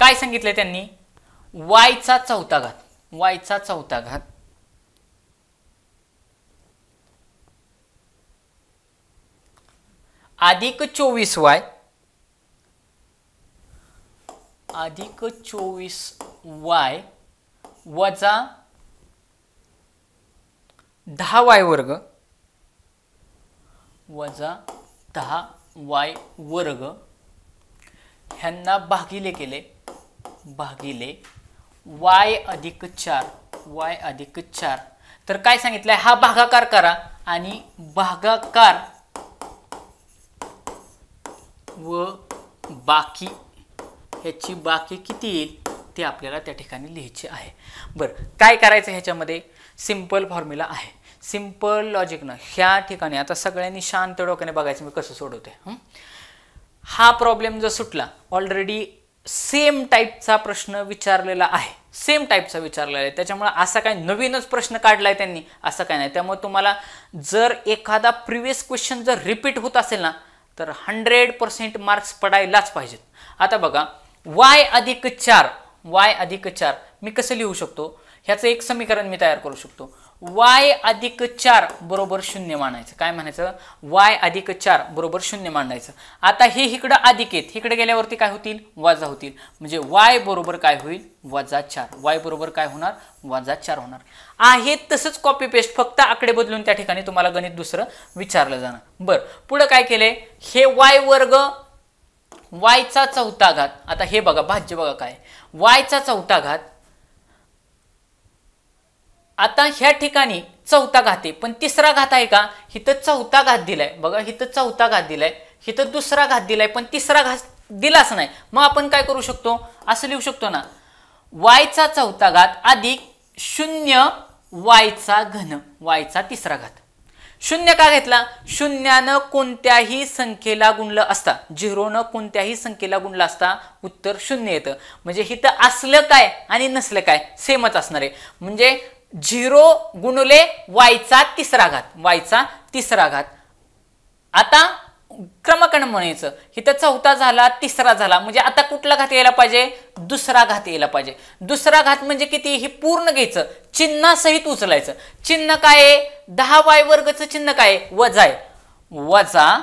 काय सांगितलं त्यांनी? वायचा चौथा घात वायचा चौथा घात अधिक चोवीस वाय. अधिक चोवीस वाय वजा दहा वाय वर्ग. वजा दहा वाय वर्ग. ह्यांना भागिले केले. भागिले वाय अधिक चार. वाय अधिक चार. तर काय सांगितलं हा भागाकार करा आणि भागाकार व बाकी ह्याची बाकी किती येईल ते आपल्याला त्या ठिकाणी लिहायचे आहे. बरं काय करायचं ह्याच्यामध्ये? सिंपल फॉर्म्युला आहे. सिंपल लॉजिकनं ह्या ठिकाणी आता सगळ्यांनी शांत डोक्याने बघायचं मी कसं सोडवते हा? प्रॉब्लेम जर सुटला ऑलरेडी सेम टाईपचा प्रश्न विचारलेला आहे. सेम टाईपचा विचारलेला आहे. त्याच्यामुळे असा काय नवीनच प्रश्न काढला आहे त्यांनी असं काय नाही. त्यामुळे तुम्हाला जर एखादा प्रिव्हियस क्वेश्चन जर रिपीट होत असेल ना तर हंड्रेड पर्सेंट मार्क्स पडायलाच पाहिजेत. आता बघा वाय अधिक चार वाय अधिक चार मी कसं लिहू शकतो? ह्याचं एक समीकरण मी तयार करू शकतो. वाय अधिक चार बरोबर शून्य मानायचं काय म्हणायचं? वाय अधिक चार बरोबर शून्य मांडायचं. आता हे इकडं अधिक आहेत. इकडे गेल्यावरती काय होतील? वजा होतील. म्हणजे वाय बरोबर काय होईल? वजा चार. वाय बरोबर काय होणार? वजा चार होणार. आहे तसंच कॉपी पेस्ट फक्त आकडे बदलून त्या ठिकाणी तुम्हाला गणित दुसरं विचारलं जाणार. बरं पुढं काय केलंय? हे वाय वर्ग वायचा चौथा घात आता हे बघा भाज्य बघा काय? वायचा चौथा घात आता ह्या ठिकाणी चौथा घात. आहे पण तिसरा घात आहे का? इथं चौथा घात दिलाय. बघा इथं चौथा घात दिलाय. इथं दुसरा घात दिलाय पण तिसरा घात दिलाच नाही. मग आपण काय करू शकतो? असं लिहू शकतो ना. वायचा चौथा घात अधिक शून्य वायचा घन. वायचा तिसरा घात. शून्य का घेतला? शून्यानं कोणत्याही संख्येला गुणलं असता. झिरोनं कोणत्याही संख्येला गुणलं असता उत्तर शून्य येतं. म्हणजे इथं असलं काय आणि नसलं काय सेमच असणार आहे. म्हणजे झिरो गुणुले वायचा तिसरा घात. वायचा तिसरा घात. आता क्रमकण म्हणायचं. इथं चौथा झाला तिसरा झाला. म्हणजे आता कुठला घात यायला पाहिजे? दुसरा घात यायला पाहिजे. दुसरा घात म्हणजे किती? हे पूर्ण घ्यायचं. चिन्हासहित उचलायचं. चिन्ह काय आहे? दहा वाय वर्गचं चिन्ह काय वजा आहे. वजा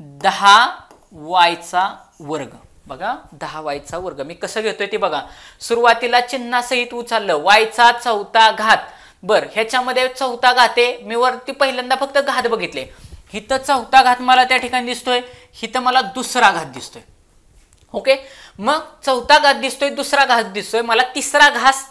दहा वायचा वर्ग. बघा दहा वायचा वर्ग. मी कसं घेतोय ते बघा. सुरुवातीला चिन्हासहित उचललं. वायचा चौथा घात. बर ह्याच्यामध्ये चौथा घात. आहे मी वरती पहिल्यांदा फक्त घात बघितले. हिथं चौथा घात मला त्या ठिकाणी दिसतोय. हिथं मला दुसरा घात दिसतोय. ओके? मग चौथा घात दिसतोय दुसरा घात दिसतोय. मला तिसरा घास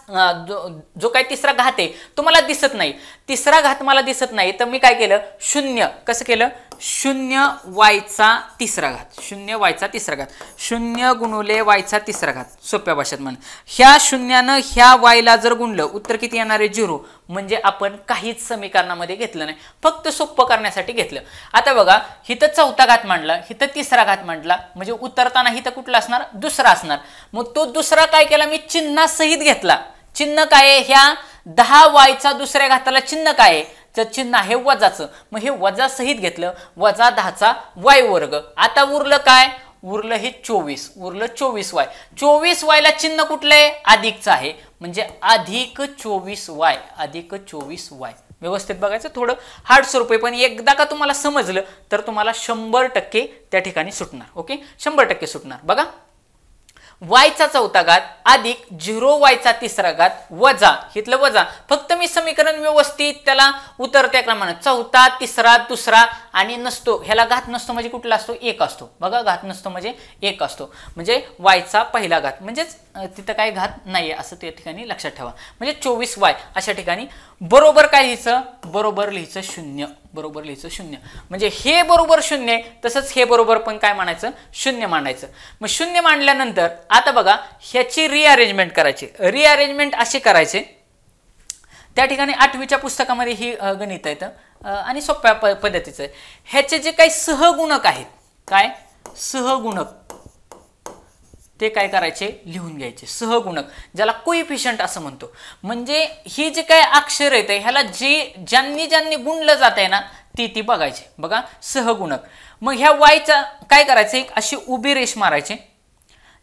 जो, जो तिसरा घात आहे तो मला दिसत नाही. तिसरा घात मला दिसत नाही. तर मी काय केलं? शून्य. कसं केलं? शून्य वायचा तिसरा घात. शून्य वायचा तिसरा घात. शून्य गुणुले वायचा तिसरा घात. सोप्या भाषेत म्हण. ह्या शून्यानं ह्या वायला जर गुणलं उत्तर किती येणार आहे? झिरो. म्हणजे आपण काहीच समीकरणामध्ये घेतलं नाही. फक्त सोपं करण्यासाठी घेतलं. आता बघा हिथं चौथा घात मांडला हिथं तिसरा घात मांडला. म्हणजे उतरताना हिथं कुठला असणार? दुसरा असणार. मग तो दुसरा काय केला? मी चिन्हासहित घेतला. चिन्ह काय आहे? ह्या दहा वायचा दुसऱ्या घाताला चिन्ह काय आहे? चं चिन्ह आहे वजाचं. मग हे वजा सहित घेतलं वजा दहाचा वाय वर्ग. आता उरलं काय? उरलं हे चोवीस. उरलं चोवीस वाय. चोवीस वायला चिन्ह कुठलं आहे? अधिकचं आहे. म्हणजे अधिक चोवीस वाय. अधिक चोवीस वाय. व्यवस्थित बघायचं? थोडं हार्ड स्वरूप आहे पण एकदा का तुम्हाला समजलं तर तुम्हाला शंभर टक्के त्या ठिकाणी सुटणार. ओके? शंभर टक्के सुटणार. बघा. वायचा चौथा घात अधिक झिरो वायचा तिसरा घात वजा. इथलं वजा. फक्त मी समीकरण व्यवस्थित त्याला उतरत्या क्रमानं. चौथा तिसरा दुसरा आणि नसतो ह्याला घात नसतो म्हणजे कुठला असतो? एक असतो. बघा घात नसतो म्हणजे एक असतो. म्हणजे वायचा पहिला घात. म्हणजेच तिथं काही घात नाही आहे असं त्या ठिकाणी लक्षात ठेवा. म्हणजे चोवीस वाय अशा ठिकाणी बरोबर काय लिहायचं? बरोबर लिहायचं शून्य. बरोबर लिहायचं शून्य. म्हणजे हे बरोबर शून्य तसंच हे बरोबर पण काय मानायचं? शून्य मांडायचं मग शून्य मांडल्यानंतर आता बघा ह्याची रिअरेंजमेंट करायची. रिअरेंजमेंट असे करायचे. त्या ठिकाणी आठवीच्या पुस्तकामध्ये ही गणित आहेत आणि सोप्या प पद्धतीचं. आहे ह्याचे जे काही सहगुणक आहेत काय? सहगुणक. ते काय करायचे? लिहून घ्यायचे. सहगुणक ज्याला कोइफिशंट असं म्हणतो. म्हणजे ही जे काय अक्षर आहेत ह्याला जे ज्यांनी ज्यांनी गुणलं जात आहे ना ती ती बघायची. बघा सहगुणक. मग ह्या वायचा काय करायचं? एक अशी उभी रेष मारायची.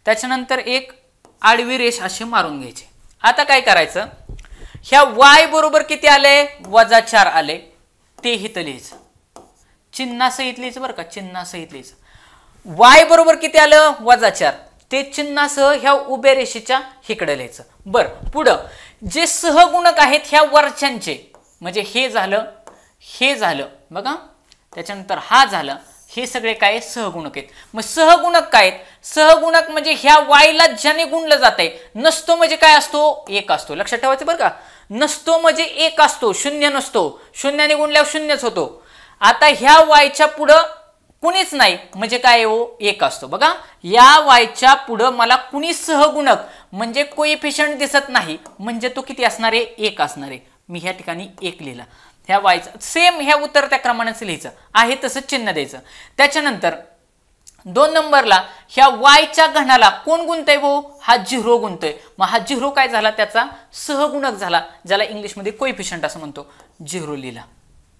त्याच्यानंतर एक आडवी रेष अशी मारून घ्यायची. आता काय करायचं? ह्या वाय बरोबर किती आले? वजा चार आले. ते हिथं लिहायचं चिन्हासहित लिहायचं बरं का चिन्हासहित लिहायचं वाय बरोबर किती आलं? वजा चार. ते चिन्हासह ह्या उभ्या रेषेच्या हिकडं लिहायचं. बरं पुढं. जे सहगुणक आहेत ह्या वरच्यांचे म्हणजे हे झालं हे झालं बघा. त्याच्यानंतर हा झालं हे सगळे काय सहगुणक आहेत. मग सहगुणक काय आहेत? सहगुणक म्हणजे ह्या वायला ज्याने गुणलं जात आहे नसतो म्हणजे काय असतो? एक असतो. लक्षात ठेवायचं बरं का? नसतो म्हणजे एक असतो शून्य नसतो. शून्याने गुणल्यावर शून्यच होतो. आता ह्या वायच्या पुढं कुणीच नाही. म्हणजे काय हो? एक असतो. बघा या वायच्या पुढं मला कुणी सहगुणक म्हणजे कोइफिशियंट दिसत नाही. म्हणजे तो किती असणार आहे? एक असणार आहे. मी ह्या ठिकाणी एक लिहिला. ह्या वायचं सेम ह्या उत्तर त्या क्रमानेच लिहायचं. आहे तसं चिन्ह द्यायचं. त्याच्यानंतर दोन नंबरला ह्या वायच्या घणाला कोण गुंतय वो हा झिरो गुंतय. मग हा झिरो काय झाला त्याचा? सहगुणक झाला ज्याला इंग्लिशमध्ये कोइफिशंट असं म्हणतो. झिरो लिहिला.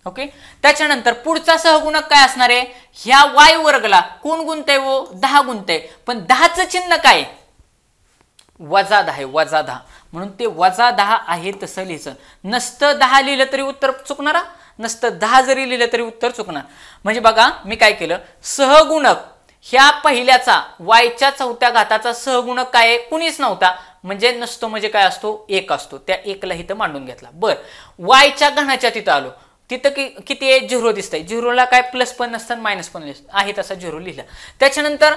ओके त्याच्यानंतर पुढचा सहगुणक काय असणार आहे? ह्या वाय वर्गला कोण गुंतय वो दहा गुंतय. पण दहाचं चिन्ह काय? वजा दहा आहे वजा दहा. म्हणून ते वजा दहा आहे तसं लिहायचं. नसतं दहा लिहिलं तरी उत्तर चुकणारा? नसतं दहा जरी लिहिलं तरी उत्तर चुकणार. म्हणजे बघा मी काय केलं? सहगुणक ह्या पहिल्याचा वायच्या चौथ्या घाताचा सहगुणक काय आहे? कुणीच नव्हता. म्हणजे नसतो म्हणजे काय असतो? एक असतो. त्या एकला इथं मांडून घेतला. बर. वायच्या घणाच्या तिथं आलो. तिथं कि किती आहे? झिरो दिसतंय. झिरोला काय प्लस पण नसतं मायनस पण आहे तसा झिरो लिहिला. त्याच्यानंतर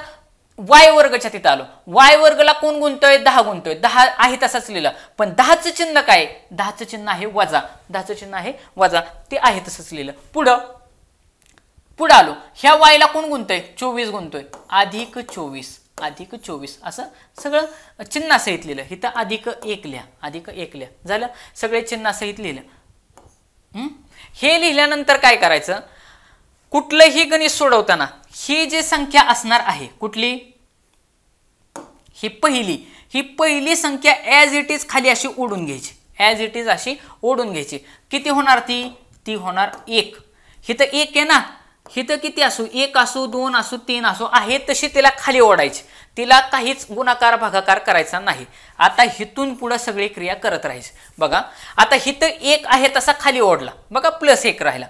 वाय वर्गच्या तिथं आलो. वाय वर्गला कोण गुंतोय? दहा गुंतोय. दहा आहे तसाच लिहिला. पण दहाचं चिन्ह काय दहाचं चिन्ह आहे वजा. दहाचं चिन्ह आहे वजा. ते आहे तसंच लिहिलं. पुढं पुढं आलो. ह्या वायला कोण गुंतोय? चोवीस गुंतोय. अधिक चोवीस. अधिक चोवीस. असं सगळं चिन्हासहित लिहिलं. इथं अधिक एक लिहा. अधिक एक लिहा. झालं? सगळे चिन्हासहित लिहिलं. हे? लिहिल्यानंतर काय करायचं? कुठलंही गणित सोडवताना ही जी संख्या असणार आहे कुठली? ही पहिली. ही पहिली संख्या ॲज इट इज खाली अशी ओढून घ्यायची. ॲज इट इज अशी ओढून घ्यायची. किती होणार ती? ती होणार एक. हिथं एक आहे ना? हिथं किती असू? एक असू दोन असू तीन असू आहे तशी तिला खाली ओढायची. तिला काहीच गुणाकार भागाकार करायचा नाही. आता हिथून पुढं सगळी क्रिया करत राहायची. बघा आता हिथं एक आहे तसा खाली ओढला. बघा प्लस एक राहिला.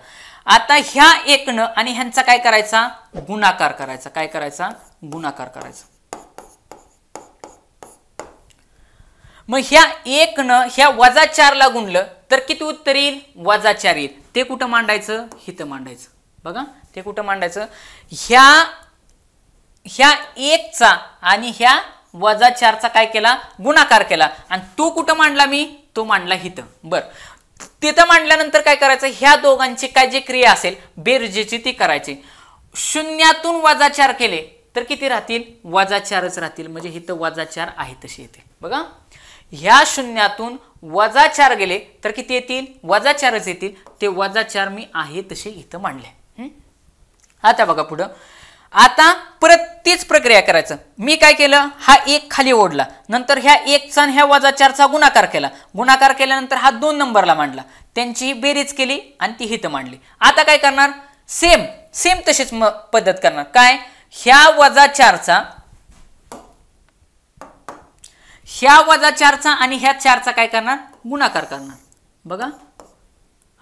आता ह्या एकनं आणि ह्यांचा काय करायचा? गुणाकार करायचा. काय करायचा? गुणाकार करायचा. मग ह्या एकनं ह्या वजा चारला गुणलं तर किती उत्तर येईल? वजा चार येईल. ते कुठं मांडायचं? हिथं मांडायचं. बघा ते कुठं मांडायचं? ह्या ह्या एकचा आणि ह्या वजा चारचा काय केला? गुणाकार केला. आणि तो कुठं मांडला मी? तो मांडला हिथं बर. तिथं मांडल्यानंतर काय करायचं? ह्या दोघांची काय जी क्रिया असेल बेरजेची ती करायची. शून्यातून वजा चार केले तर किती राहतील? वजा चारच राहतील. म्हणजे इथं वजा चार आहे तशी येते. बघा. ह्या शून्यातून वजा चार गेले तर किती येतील? वजा चारच येतील. ते वजा चार मी आहे तसे इथं मांडले. आता बघा पुढं. आता परत तीच प्रक्रिया करायचं. मी काय केलं? हा एक खाली ओढला. नंतर ह्या एकचा आणि ह्या वजा चारचा गुणाकार केला. गुणाकार केल्यानंतर हा दोन नंबरला मांडला. त्यांची बेरीज केली आणि ती हित मांडली. आता काय करणार? सेम सेम तशीच पद्धत करणार. काय? ह्या वजा चारचा ह्या वजा चारचा आणि ह्या चारचा काय करणार? गुणाकार करणार. बघा.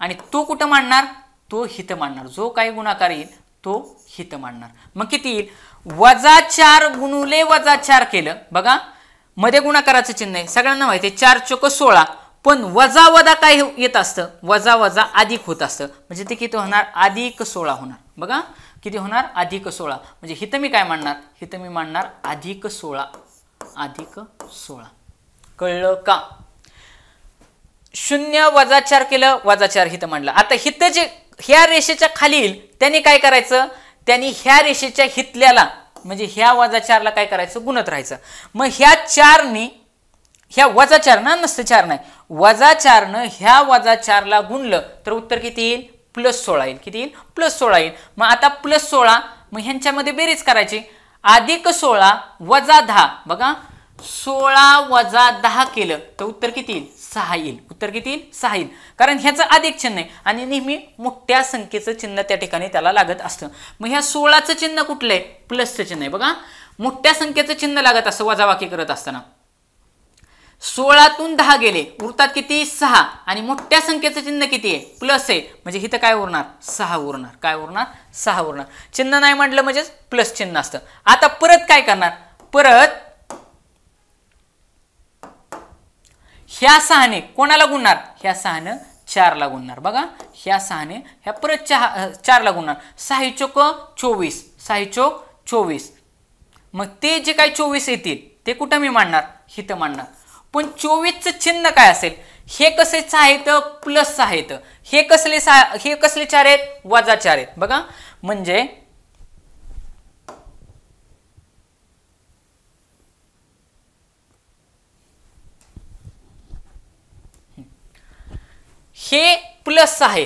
आणि तो कुठं मांडणार? तो हित मांडणार. जो काही गुणाकार येईल तो हित मांडणार मग किती येईल? वजा चार गुणुले वजा चार केलं. बघा मध्ये गुणाकाराचं चिन्ह आहे. सगळ्यांना माहिती आहे चार चोक सोळा. पण वजा वजा काय हो- येत असतं? वजा वजा अधिक होत असतं. म्हणजे ते किती होणार? अधिक सोळा होणार. बघा किती होणार? अधिक सोळा. म्हणजे हित मी काय मांडणार हित मी मांडणार अधिक सोळा. अधिक सोळा. कळलं का? शून्य वजा चार केलं वजा चार हित मांडलं. आता हित जे ह्या रेषेच्या खालील त्यांनी काय करायचं? त्यांनी ह्या रेषेच्या हितल्याला म्हणजे ह्या वजा चारला काय करायचं? गुणत राहायचं. मग ह्या चारनी ह्या वजा चार ना नसतं चार नाही. वजा चारनं ह्या वजा चारला गुणलं तर उत्तर किती येईल? प्लस सोळा येईल. किती येईल? प्लस सोळा येईल. मग आता प्लस सोळा मग ह्यांच्यामध्ये बेरीज करायची. अधिक सोळा वजा दहा. बघा सोळा वजा दहा केलं तर उत्तर किती येईल? सहा येईल उत्तर किती? येईल सहा येईल कारण ह्याचं अधिक चिन्ह आहे. आणि नेहमी मोठ्या संख्येचं चिन्ह त्या ठिकाणी त्याला लागत असतं. मग ह्या सोळाचं चिन्ह कुठलं आहे प्लसचं चिन्ह आहे बघा. मोठ्या संख्येचं चिन्ह लागत असतं वजावाकी करत असताना. सोळातून दहा गेले. उरतात किती? सहा. आणि मोठ्या संख्येचं चिन्ह किती आहे? प्लस आहे. म्हणजे इथं काय उरणार? सहा उरणार. काय उरणार? सहा उरणार. चिन्ह नाही म्हटलं म्हणजेच प्लस चिन्ह असतं. आता परत काय करणार? परत ह्या सहाने कोणाला गुणणार? ह्या सहानं चारला गुणणार. बघा ह्या सहाने ह्या परत चहा चारला गुणणार. सहा चोक चोवीस. सहा चोक चोवीस. मग ते जे काय चोवीस येतील ते कुठं मी मांडणार? हिथं मांडणार. पण चोवीसचं चिन्ह काय असेल? हे कसे सहा येतं प्लस सहा येतं हे कसले सहा हे कसले चार आहेत? वजा चार आहेत. बघा म्हणजे हे प्लस आहे.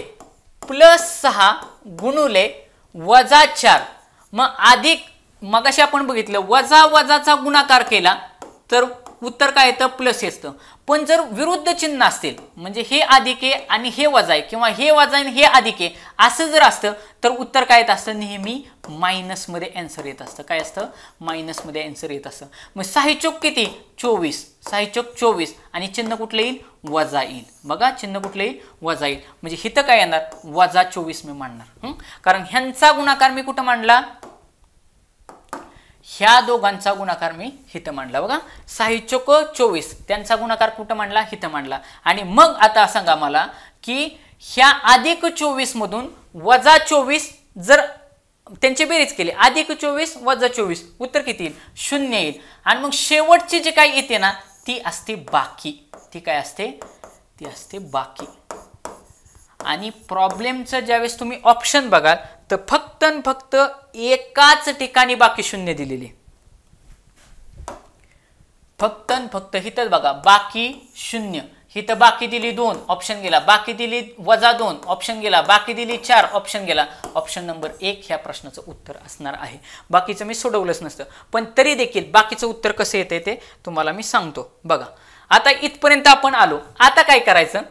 प्लस सहा गुणुले वजा चार. मग अधिक मगाशी आपण बघितलं वजा वजाचा गुणाकार केला तर उत्तर काय येतं? प्लस येतं. पण जर विरुद्ध चिन्ह असतील म्हणजे हे अधिक आहे आणि हे वजा आहे किंवा हे वजा आणि हे अधिक आहे असं जर असतं तर उत्तर काय येत असतं? नेहमी मायनसमध्ये अँसर येत असतं. काय असतं? मायनसमध्ये अँसर येत असतं. मग साहिचोक चौक किती? चोवीस. साहिचोक चौक चोवीस. आणि चिन्ह कुठलं येईल? वजा येईल. बघा चिन्ह कुठलं येईल? वजा येईल. म्हणजे हिथं काय येणार? वजा चोवीस मी मांडणार. कारण ह्यांचा गुणाकार मी कुठं मांडला? ह्या दोघांचा गुणाकार मी हिथं मांडला. बघा साहिचोक चोवीस. त्यांचा गुणाकार कुठं मांडला? हिथं मांडला. आणि मग आता सांगा मला की ह्या अधिक चोवीस मधून वजा चोवीस जर त्यांची बेरीज केली अधिक चोवीस वजा चोवीस उत्तर किती येईल? शून्य येईल. आणि मग शेवटची जे काही येते ना ती असते बाकी. ती काय असते? ती असते बाकी. आणि प्रॉब्लेमचं ज्यावेळेस तुम्ही ऑप्शन बघाल तर फक्त आणि फक्त एकाच ठिकाणी बाकी शून्य दिलेली. फक्त आणि फक्त हिथंच बघा बाकी शून्य. हिथं बाकी दिली दोन ऑप्शन गेला. बाकी दिली वजा दोन ऑप्शन गेला. बाकी दिली चार ऑप्शन गेला. ऑप्शन नंबर एक ह्या प्रश्नाचं उत्तर असणार आहे. बाकीचं मी सोडवलंच नसतं. पण तरी देखील बाकीचं उत्तर कसं येतंय ते तुम्हाला मी सांगतो. बघा आता इथपर्यंत आपण आलो. आता काय करायचं?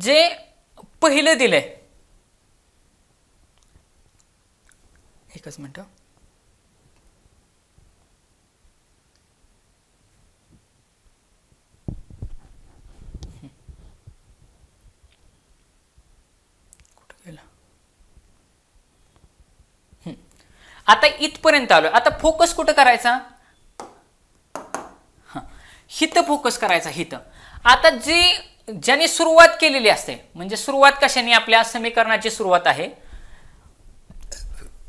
जे पहिलं दिलंय एकच मिनट. आता इथपर्यंत आलो आता फोकस कुठं करायचा? हित फोकस करायचा हित. आता जे ज्याने सुरुवात केलेली असते म्हणजे सुरुवात कशाने आपल्या समीकरणाची सुरुवात आहे?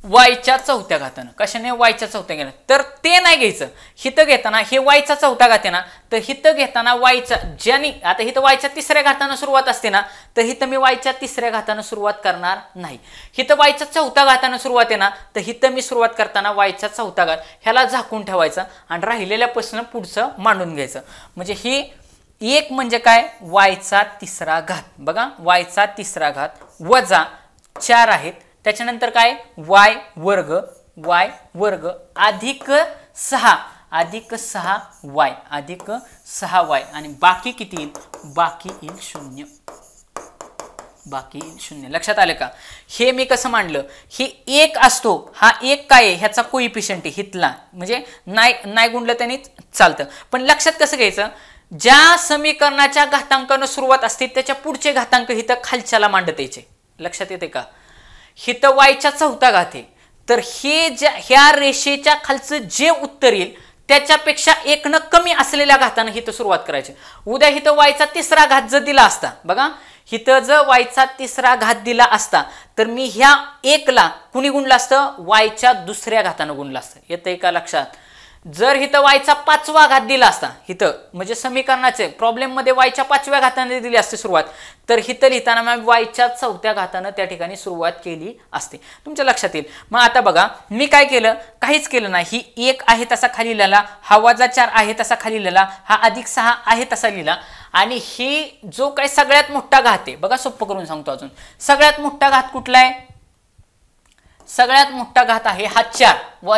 वायच्या चौथ्या घातानं. कशाने? वायच्या चौथ्या घातानं. तर ते नाही घ्यायचं. हित घेताना हे वायचा चौथा घात आहे ना तर हित घेताना वायचा ज्याने आता हिथं वायच्या तिसऱ्या घातानं सुरुवात असते ना तर हिथं मी वायच्या तिसऱ्या घातानं सुरुवात करणार नाही. हिथं वायच्या चौथ्या घातानं सुरुवात आहे ना तर हिथं मी सुरुवात करताना वायच्या चौथा घात. ह्याला झाकून ठेवायचं आणि राहिलेल्या प्रश्न पुढचं मांडून घ्यायचं. म्हणजे ही एक म्हणजे काय? वायचा तिसरा घात. बघा वायचा तिसरा घात. वजा चार आहेत. त्याच्यानंतर काय? वाय वर्ग वाय वर्ग अधिक सहा. अधिक सहा वाय. अधिक सहा वाय. आणि बाकी किती येईल? बाकी येईल शून्य. बाकी शून्य. लक्षात आलं का? हे मी कसं मांडलं? हे एक असतो. हा एक काय आहे? ह्याचा कोइफिशियंट आहे. हितला. म्हणजे नाही नाही गुंडलं त्यांनी चालतं. पण लक्षात कसं घ्यायचं? ज्या समीकरणाच्या घातांकानं सुरुवात असते त्याच्या पुढचे घातांक हिथं खालच्याला मांडत यायचे. लक्षात येते का? हिथं वायच्या चौथा घात. आहे तर हे ज्या ह्या रेषेच्या खालचं जे उत्तर येईल त्याच्यापेक्षा एक न कमी असलेल्या घातानं हिथं सुरुवात करायची. उद्या हिथं वायचा तिसरा घात जर दिला असता बघा हिथं जर वायचा तिसरा घात दिला असता तर मी ह्या एकला कुणी गुणलं असतं? वायच्या दुसऱ्या घातानं गुणलं असतं. येतंय का लक्षात? जर हिथं वायचा पाचवा घात दिला असता हिथं म्हणजे समीकरणाचे प्रॉब्लेममध्ये वायच्या पाचव्या घाताने दिली असते सुरुवात तर हिथं लिहिताना मग वायच्या चौथ्या घातानं त्या ठिकाणी सुरुवात केली असते. तुमच्या लक्षात येईल. मग आता बघा मी काय केलं? काहीच केलं नाही. ही एक आहे तसा खाली लिहिला हा वजा चार आहे तसा खाली लिहिला हा अधिक सहा आहे तसा लिहिला आणि ही जो काय सगळ्यात मोठा घात आहे बघा सोपं करून सांगतो अजून. सगळ्यात मोठा घात कुठला आहे? सगळ्यात मोठा घात आहे हा चार. व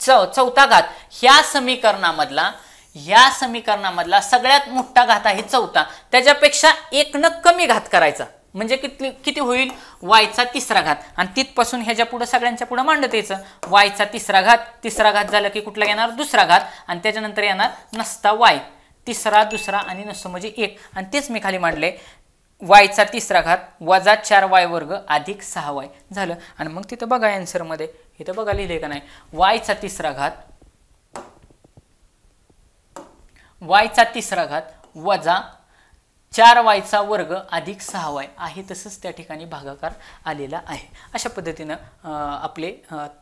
चौ चौथा घात ह्या समीकरणामधला ह्या समीकरणामधला सगळ्यात मोठा घात आहे चौथा. त्याच्यापेक्षा एक न कमी घात करायचा. म्हणजे किती किती होईल? वायचा तिसरा घात. आणि तिथपासून ह्याच्या पुढं सगळ्यांच्या पुढं मांडत यायचं. वायचा तिसरा घात. तिसरा घात झाला की कुठला येणार? दुसरा घात. आणि त्याच्यानंतर येणार नसता वाय. तिसरा दुसरा आणि नसतो म्हणजे एक. आणि तेच मी खाली मांडले. वायचा तिसरा घात वजा चार वाय वर्ग अधिक सहा वाय झालं. आणि मग तिथं बघा अँसरमध्ये इथं बघा लिहिले का नाही? वायचा तिसरा घात वायचा तिसरा घात वजा चार वायचा वर्ग अधिक सहा वाय आहे तसंच त्या ठिकाणी भागाकार आलेला आहे. अशा पद्धतीनं आपले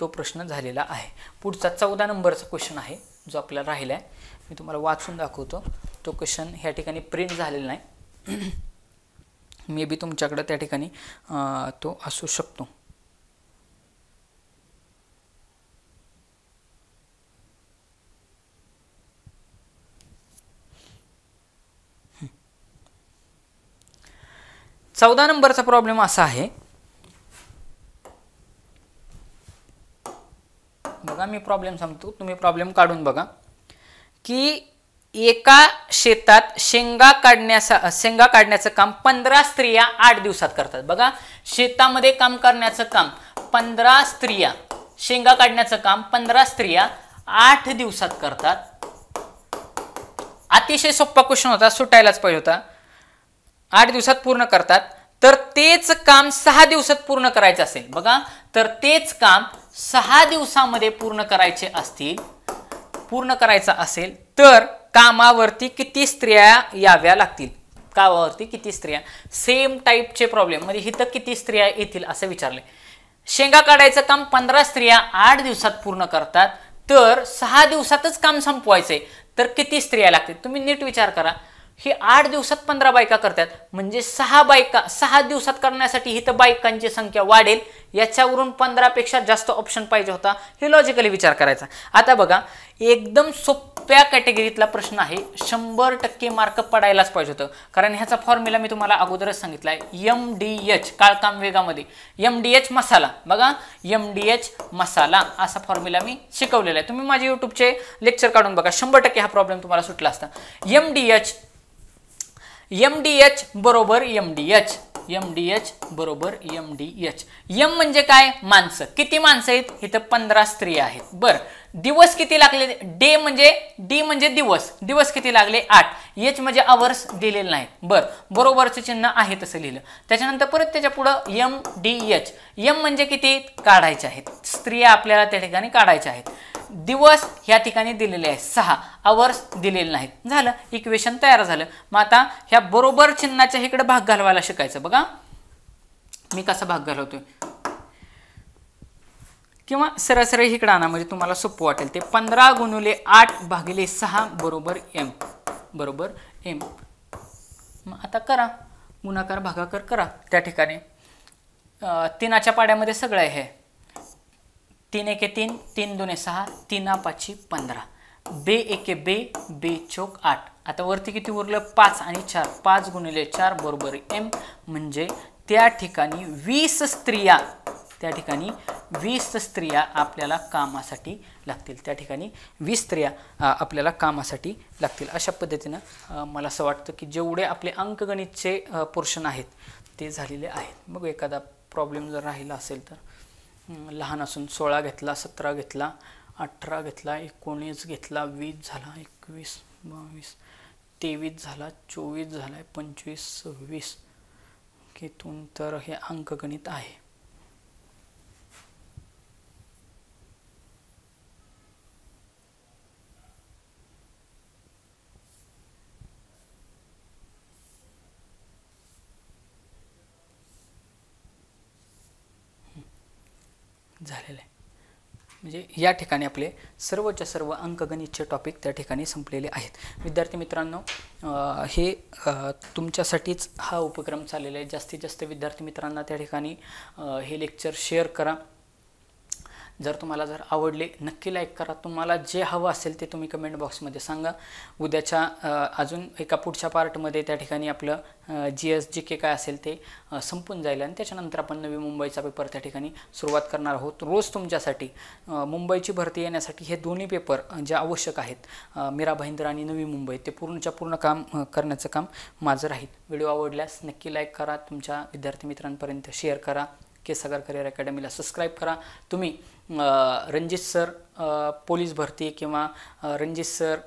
तो प्रश्न झालेला आहे. पुढचा चौदा नंबरचा क्वेश्चन आहे जो आपल्याला राहिला आहे मी तुम्हाला वाचून दाखवतो. तो क्वेश्चन ह्या ठिकाणी प्रिंट झालेला नाही. मे बी तुमच्याकडं त्या ठिकाणी तो असू शकतो. चौदा नंबरचा प्रॉब्लेम असा आहे. बघा मी प्रॉब्लेम सांगतो. तुम्ही प्रॉब्लेम काढून बघा. की एका शेतात शेंगा काढण्याचा शेंगा काढण्याचं काम पंधरा स्त्रिया आठ दिवसात करतात. बघा शेतामध्ये काम करण्याचं काम पंधरा स्त्रिया शेंगा काढण्याचं काम पंधरा स्त्रिया आठ दिवसात करतात. अतिशय सोप्पा क्वेश्चन होता सुटायलाच पाहिजे होता. आठ दिवसात पूर्ण करतात तर तेच काम सहा दिवसात पूर्ण करायचं असेल. बघा तर तेच काम सहा दिवसामध्ये पूर्ण करायचे असतील पूर्ण करायचं असेल तर कामावरती किती स्त्रिया याव्या लागतील? कामावरती किती स्त्रिया? सेम टाईपचे प्रॉब्लेम म्हणजे इथं किती स्त्रिया येतील असं विचारले शेंगा काढायचं काम पंधरा स्त्रिया आठ दिवसात पूर्ण करतात तर सहा दिवसातच काम संपवायचंय. तर किती स्त्रिया लागतील? तुम्ही नीट विचार करा. हे आठ दिवसात पंधरा बायका करतात. म्हणजे सहा बायका सहा दिवसात करण्यासाठी इथं बायकांची संख्या वाढेल. याच्यावरून पंधरापेक्षा जास्त ऑप्शन पाहिजे होता. हे लॉजिकली विचार करायचा. आता बघा एकदम सोप्या कॅटेगरीतला प्रश्न आहे. शंभर टक्के मार्क पडायलाच पाहिजे होतं. कारण ह्याचा फॉर्म्युला मी तुम्हाला अगोदरच सांगितला आहे एम डी एच काळकाम वेगामध्ये. एम डी एच मसाला. बघा एम डी एच मसाला असा फॉर्म्युला मी शिकवलेला आहे. तुम्ही माझे यूट्यूबचे लेक्चर काढून बघा. शंभर टक्के हा प्रॉब्लेम तुम्हाला सुटला असता. M D H M D H बरोबर M D H M D H बरोबर एम डी एच एम म्हणजे काय? माणसं. किती माणसं आहेत? इथं पंधरा स्त्रिया आहेत. बरं. दिवस किती लागले? डे म्हणजे डी म्हणजे दिवस. दिवस किती लागले? आठ. एच म्हणजे आवर्स दिलेले नाहीत. बरं. बरोबरचं चिन्ह आहे तसं लिहिलं. त्याच्यानंतर परत त्याच्या पुढं एम डी एच एम म्हणजे किती? काढायचे आहेत. स्त्रिया आपल्याला त्या ठिकाणी काढायच्या आहेत. दिवस ह्या ठिकाणी दिलेले आहे सहा. आवर्स दिलेले नाहीत. झालं. इक्वेशन तयार झालं. मग आता ह्या बरोबर चिन्हाच्या इकडे भाग घालवायला शिकायचं. बघा. मी कसा भाग घालवतोय? किंवा सरळ सरळ इकडं आणा. म्हणजे तुम्हाला सोपं वाटेल. ते पंधरा गुणुले आठ भागिले सहा बरोबर एम बरोबर एम मग आता करा. गुणाकार भागाकार करा. त्या ठिकाणी. तीनाच्या पाड्यामध्ये सगळं आहे. तीन एके तीन तीन दोन सहा तीन पाचशे पंधरा. बे एके बे बे चौक आठ. आता वरती किती उरलं? पाच आणि चार. पाच गुणिले चार बरोबर एम म्हणजे त्या ठिकाणी वीस स्त्रिया त्या ठिकाणी वीस स्त्रिया आपल्याला कामासाठी लागतील. त्या ठिकाणी वीस स्त्रिया आपल्याला कामासाठी लागतील. अशा पद्धतीनं मला असं वाटतं की जेवढे आपले अंकगणितचे पोर्शन आहेत ते झालेले आहेत. मग एखादा प्रॉब्लेम जर राहिला असेल तर. लहान असून सोळा घेतला सतरा घेतला अठरा घेतला एकोणीस घेतला वीस झाला एकवीस बावीस तेवीस झाला चोवीस झाला पंचवीस सव्वीस. केतून तर हे अंकगणित आहे. झालेलं आहे. म्हणजे या ठिकाणी आपले सर्वच्या सर्व अंकगणितचे टॉपिक त्या ठिकाणी संपलेले आहेत. विद्यार्थी मित्रांनो हे तुमच्यासाठीच हा उपक्रम चाललेला आहे. जास्तीत जास्त विद्यार्थी मित्रांना त्या ठिकाणी हे लेक्चर शेअर करा. जर तुम्हाला जर आवडले नक्की लाईक करा. तुम्हाला जे हवं असेल ते तुम्ही कमेंट बॉक्समध्ये सांगा. उद्याच्या अजून एका पुढच्या पार्टमध्ये त्या ठिकाणी आपलं जी एस जी के काय असेल ते संपून जाईल. आणि त्याच्यानंतर आपण नवी मुंबईचा पेपर त्या ठिकाणी सुरुवात करणार आहोत. रोज तुमच्यासाठी मुंबईची भरती येण्यासाठी हे दोन्ही पेपर जे आवश्यक आहेत मीरा भाईंदर आणि नवी मुंबई ते पूर्णच्या पूर्ण काम करण्याचं काम माझं राहील. व्हिडिओ आवडल्यास नक्की लाईक करा. तुमच्या विद्यार्थी मित्रांपर्यंत शेअर करा. के सागर करिअर अकॅडमीला सबस्क्राईब करा. तुम्ही रणजित सर पोलीस भरती किंवा Ranjit sir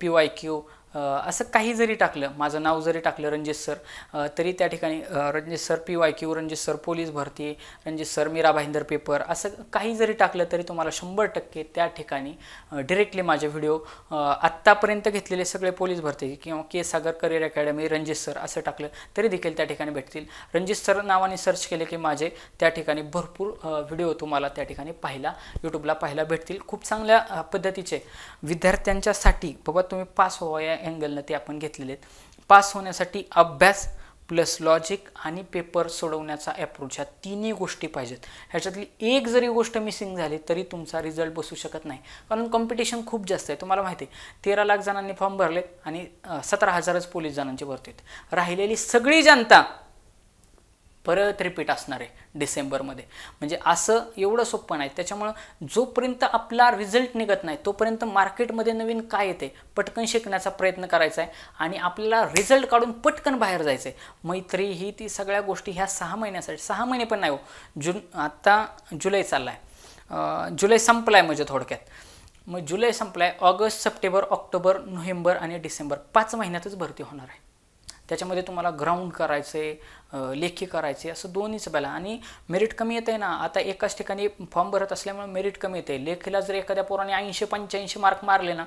P Y Q असं काही जरी टाकलं माझं नाव जरी टाकलं रणजित सर तरी त्या ठिकाणी Ranjit sir P Y Q Ranjit sir police भरती रणजित सर मीरा भाईंदर पेपर असं काही जरी टाकलं तरी तुम्हाला शंभर टक्के त्या ठिकाणी डिरेक्टली माझे व्हिडिओ आत्तापर्यंत घेतलेले सगळे पोलीस भरती किंवा K Sagar career academy Ranjit sir असं टाकलं तरी देखील त्या ठिकाणी भेटतील. रणजित सर नावाने सर्च केले की माझे त्या ठिकाणी भरपूर व्हिडिओ तुम्हाला त्या ठिकाणी पाहायला यूट्यूबला पाहायला भेटतील. खूप चांगल्या पद्धतीचे विद्यार्थ्यांच्यासाठी बाबा तुम्ही पास व्हावा या अँगलनं ते आपण घेतलेले आहेत. पास होण्यासाठी अभ्यास प्लस लॉजिक आणि पेपर सोडवण्याचा अप्रोच ह्या तिन्ही गोष्टी पाहिजेत. ह्याच्यातली एक जरी गोष्ट मिसिंग झाली तरी तुमचा रिझल्ट बसू शकत नाही. कारण कॉम्पिटिशन खूप जास्त आहे. तुम्हाला माहिती आहे तेरा लाख जणांनी फॉर्म भरले आणि सतरा हजारच पोलीस जणांची भरती राहिलेली सगळी जनता परत रिपीट असणार आहे डिसेंबरमध्ये. म्हणजे असं एवढं सोपं नाही. त्याच्यामुळं जोपर्यंत आपला रिझल्ट निघत नाही तोपर्यंत मार्केटमध्ये नवीन काय येते? पटकन शिकण्याचा प्रयत्न करायचा आहे आणि आपल्याला रिझल्ट काढून पटकन बाहेर जायचं आहे. मैत्री ही ती सगळ्या गोष्टी ह्या सहा महिन्यासाठी सहा महिने पण नाही हो. जून आत्ता जुलै चालला आहे जुलै संपला आहे म्हणजे थोडक्यात. मग जुलै संपला आहे ऑगस्ट सप्टेंबर ऑक्टोबर नोव्हेंबर आणि डिसेंबर. पाच महिन्यातच भरती होणार आहे. त्याच्यामध्ये तुम्हाला ग्राउंड करायचे लेखी करायचे असं दोन्हीच बेला आणि मेरिट कमी येते ना आता एकाच ठिकाणी फॉर्म भरत असल्यामुळे मेरिट कमी येते लेखीला जर एखाद्या पोराने ऐंशी पंच्याऐंशी मार्क मारले ना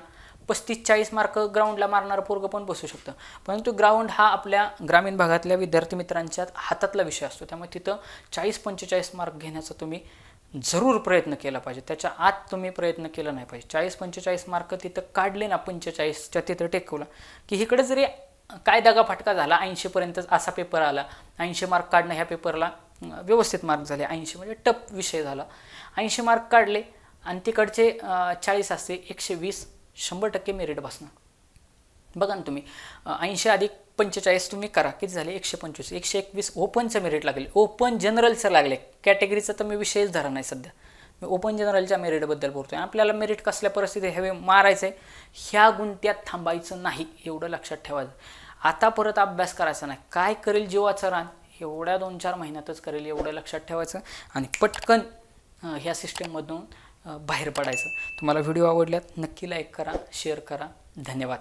पस्तीस चाळीस मार्क ग्राउंडला मारणारं पोरगं पण बसू शकतं. परंतु ग्राउंड हा आपल्या ग्रामीण भागातल्या विद्यार्थी मित्रांच्या हातातला विषय असतो. त्यामुळे तिथं चाळीस पंचेचाळीस मार्क घेण्याचा तुम्ही जरूर प्रयत्न केला पाहिजे. त्याच्या आत तुम्ही प्रयत्न केला नाही पाहिजे. चाळीस पंचेचाळीस मार्क तिथं काढले ना पंचेचाळीसच्या तिथं टेकवला की इकडे जरी काय दगा फटका झाला ऐंशीपर्यंत असा पेपर आला. ऐंशी मार्क काढणं ह्या पेपरला व्यवस्थित मार्क झाले. ऐंशी म्हणजे टप विषय झाला. ऐंशी मार्क काढले आणि तिकडचे चाळीस असते एकशे वीस शंभर टक्के मेरिट बसणार. बघा ना तुम्ही. ऐंशी अधिक पंचेचाळीस तुम्ही करा. किती झाले? एकशे पंचवीस. एकशे एकवीस ओपनचं मेरिट लागले. ओपन जनरलचं लागले. कॅटेगरीचा तर मी विषयच धरा नाही सध्या. मी ओपन जनरलच्या मेरिटबद्दल बोलतोय. आपल्याला मेरिट कसल्या परिस्थितीत हवे मारायचं आहे ह्या गुंत्यात थांबायचं नाही एवढं लक्षात ठेवायचं. आता परत अभ्यास करायचा नाही. काय करेल जीवाचं रान? एवढ्या दोन चार महिन्यातच करेल एवढं लक्षात ठेवायचं आणि पटकन ह्या सिस्टीममधून बाहेर पडायचं. तुम्हाला व्हिडिओ आवडल्यात नक्की लाईक करा शेअर करा. धन्यवाद.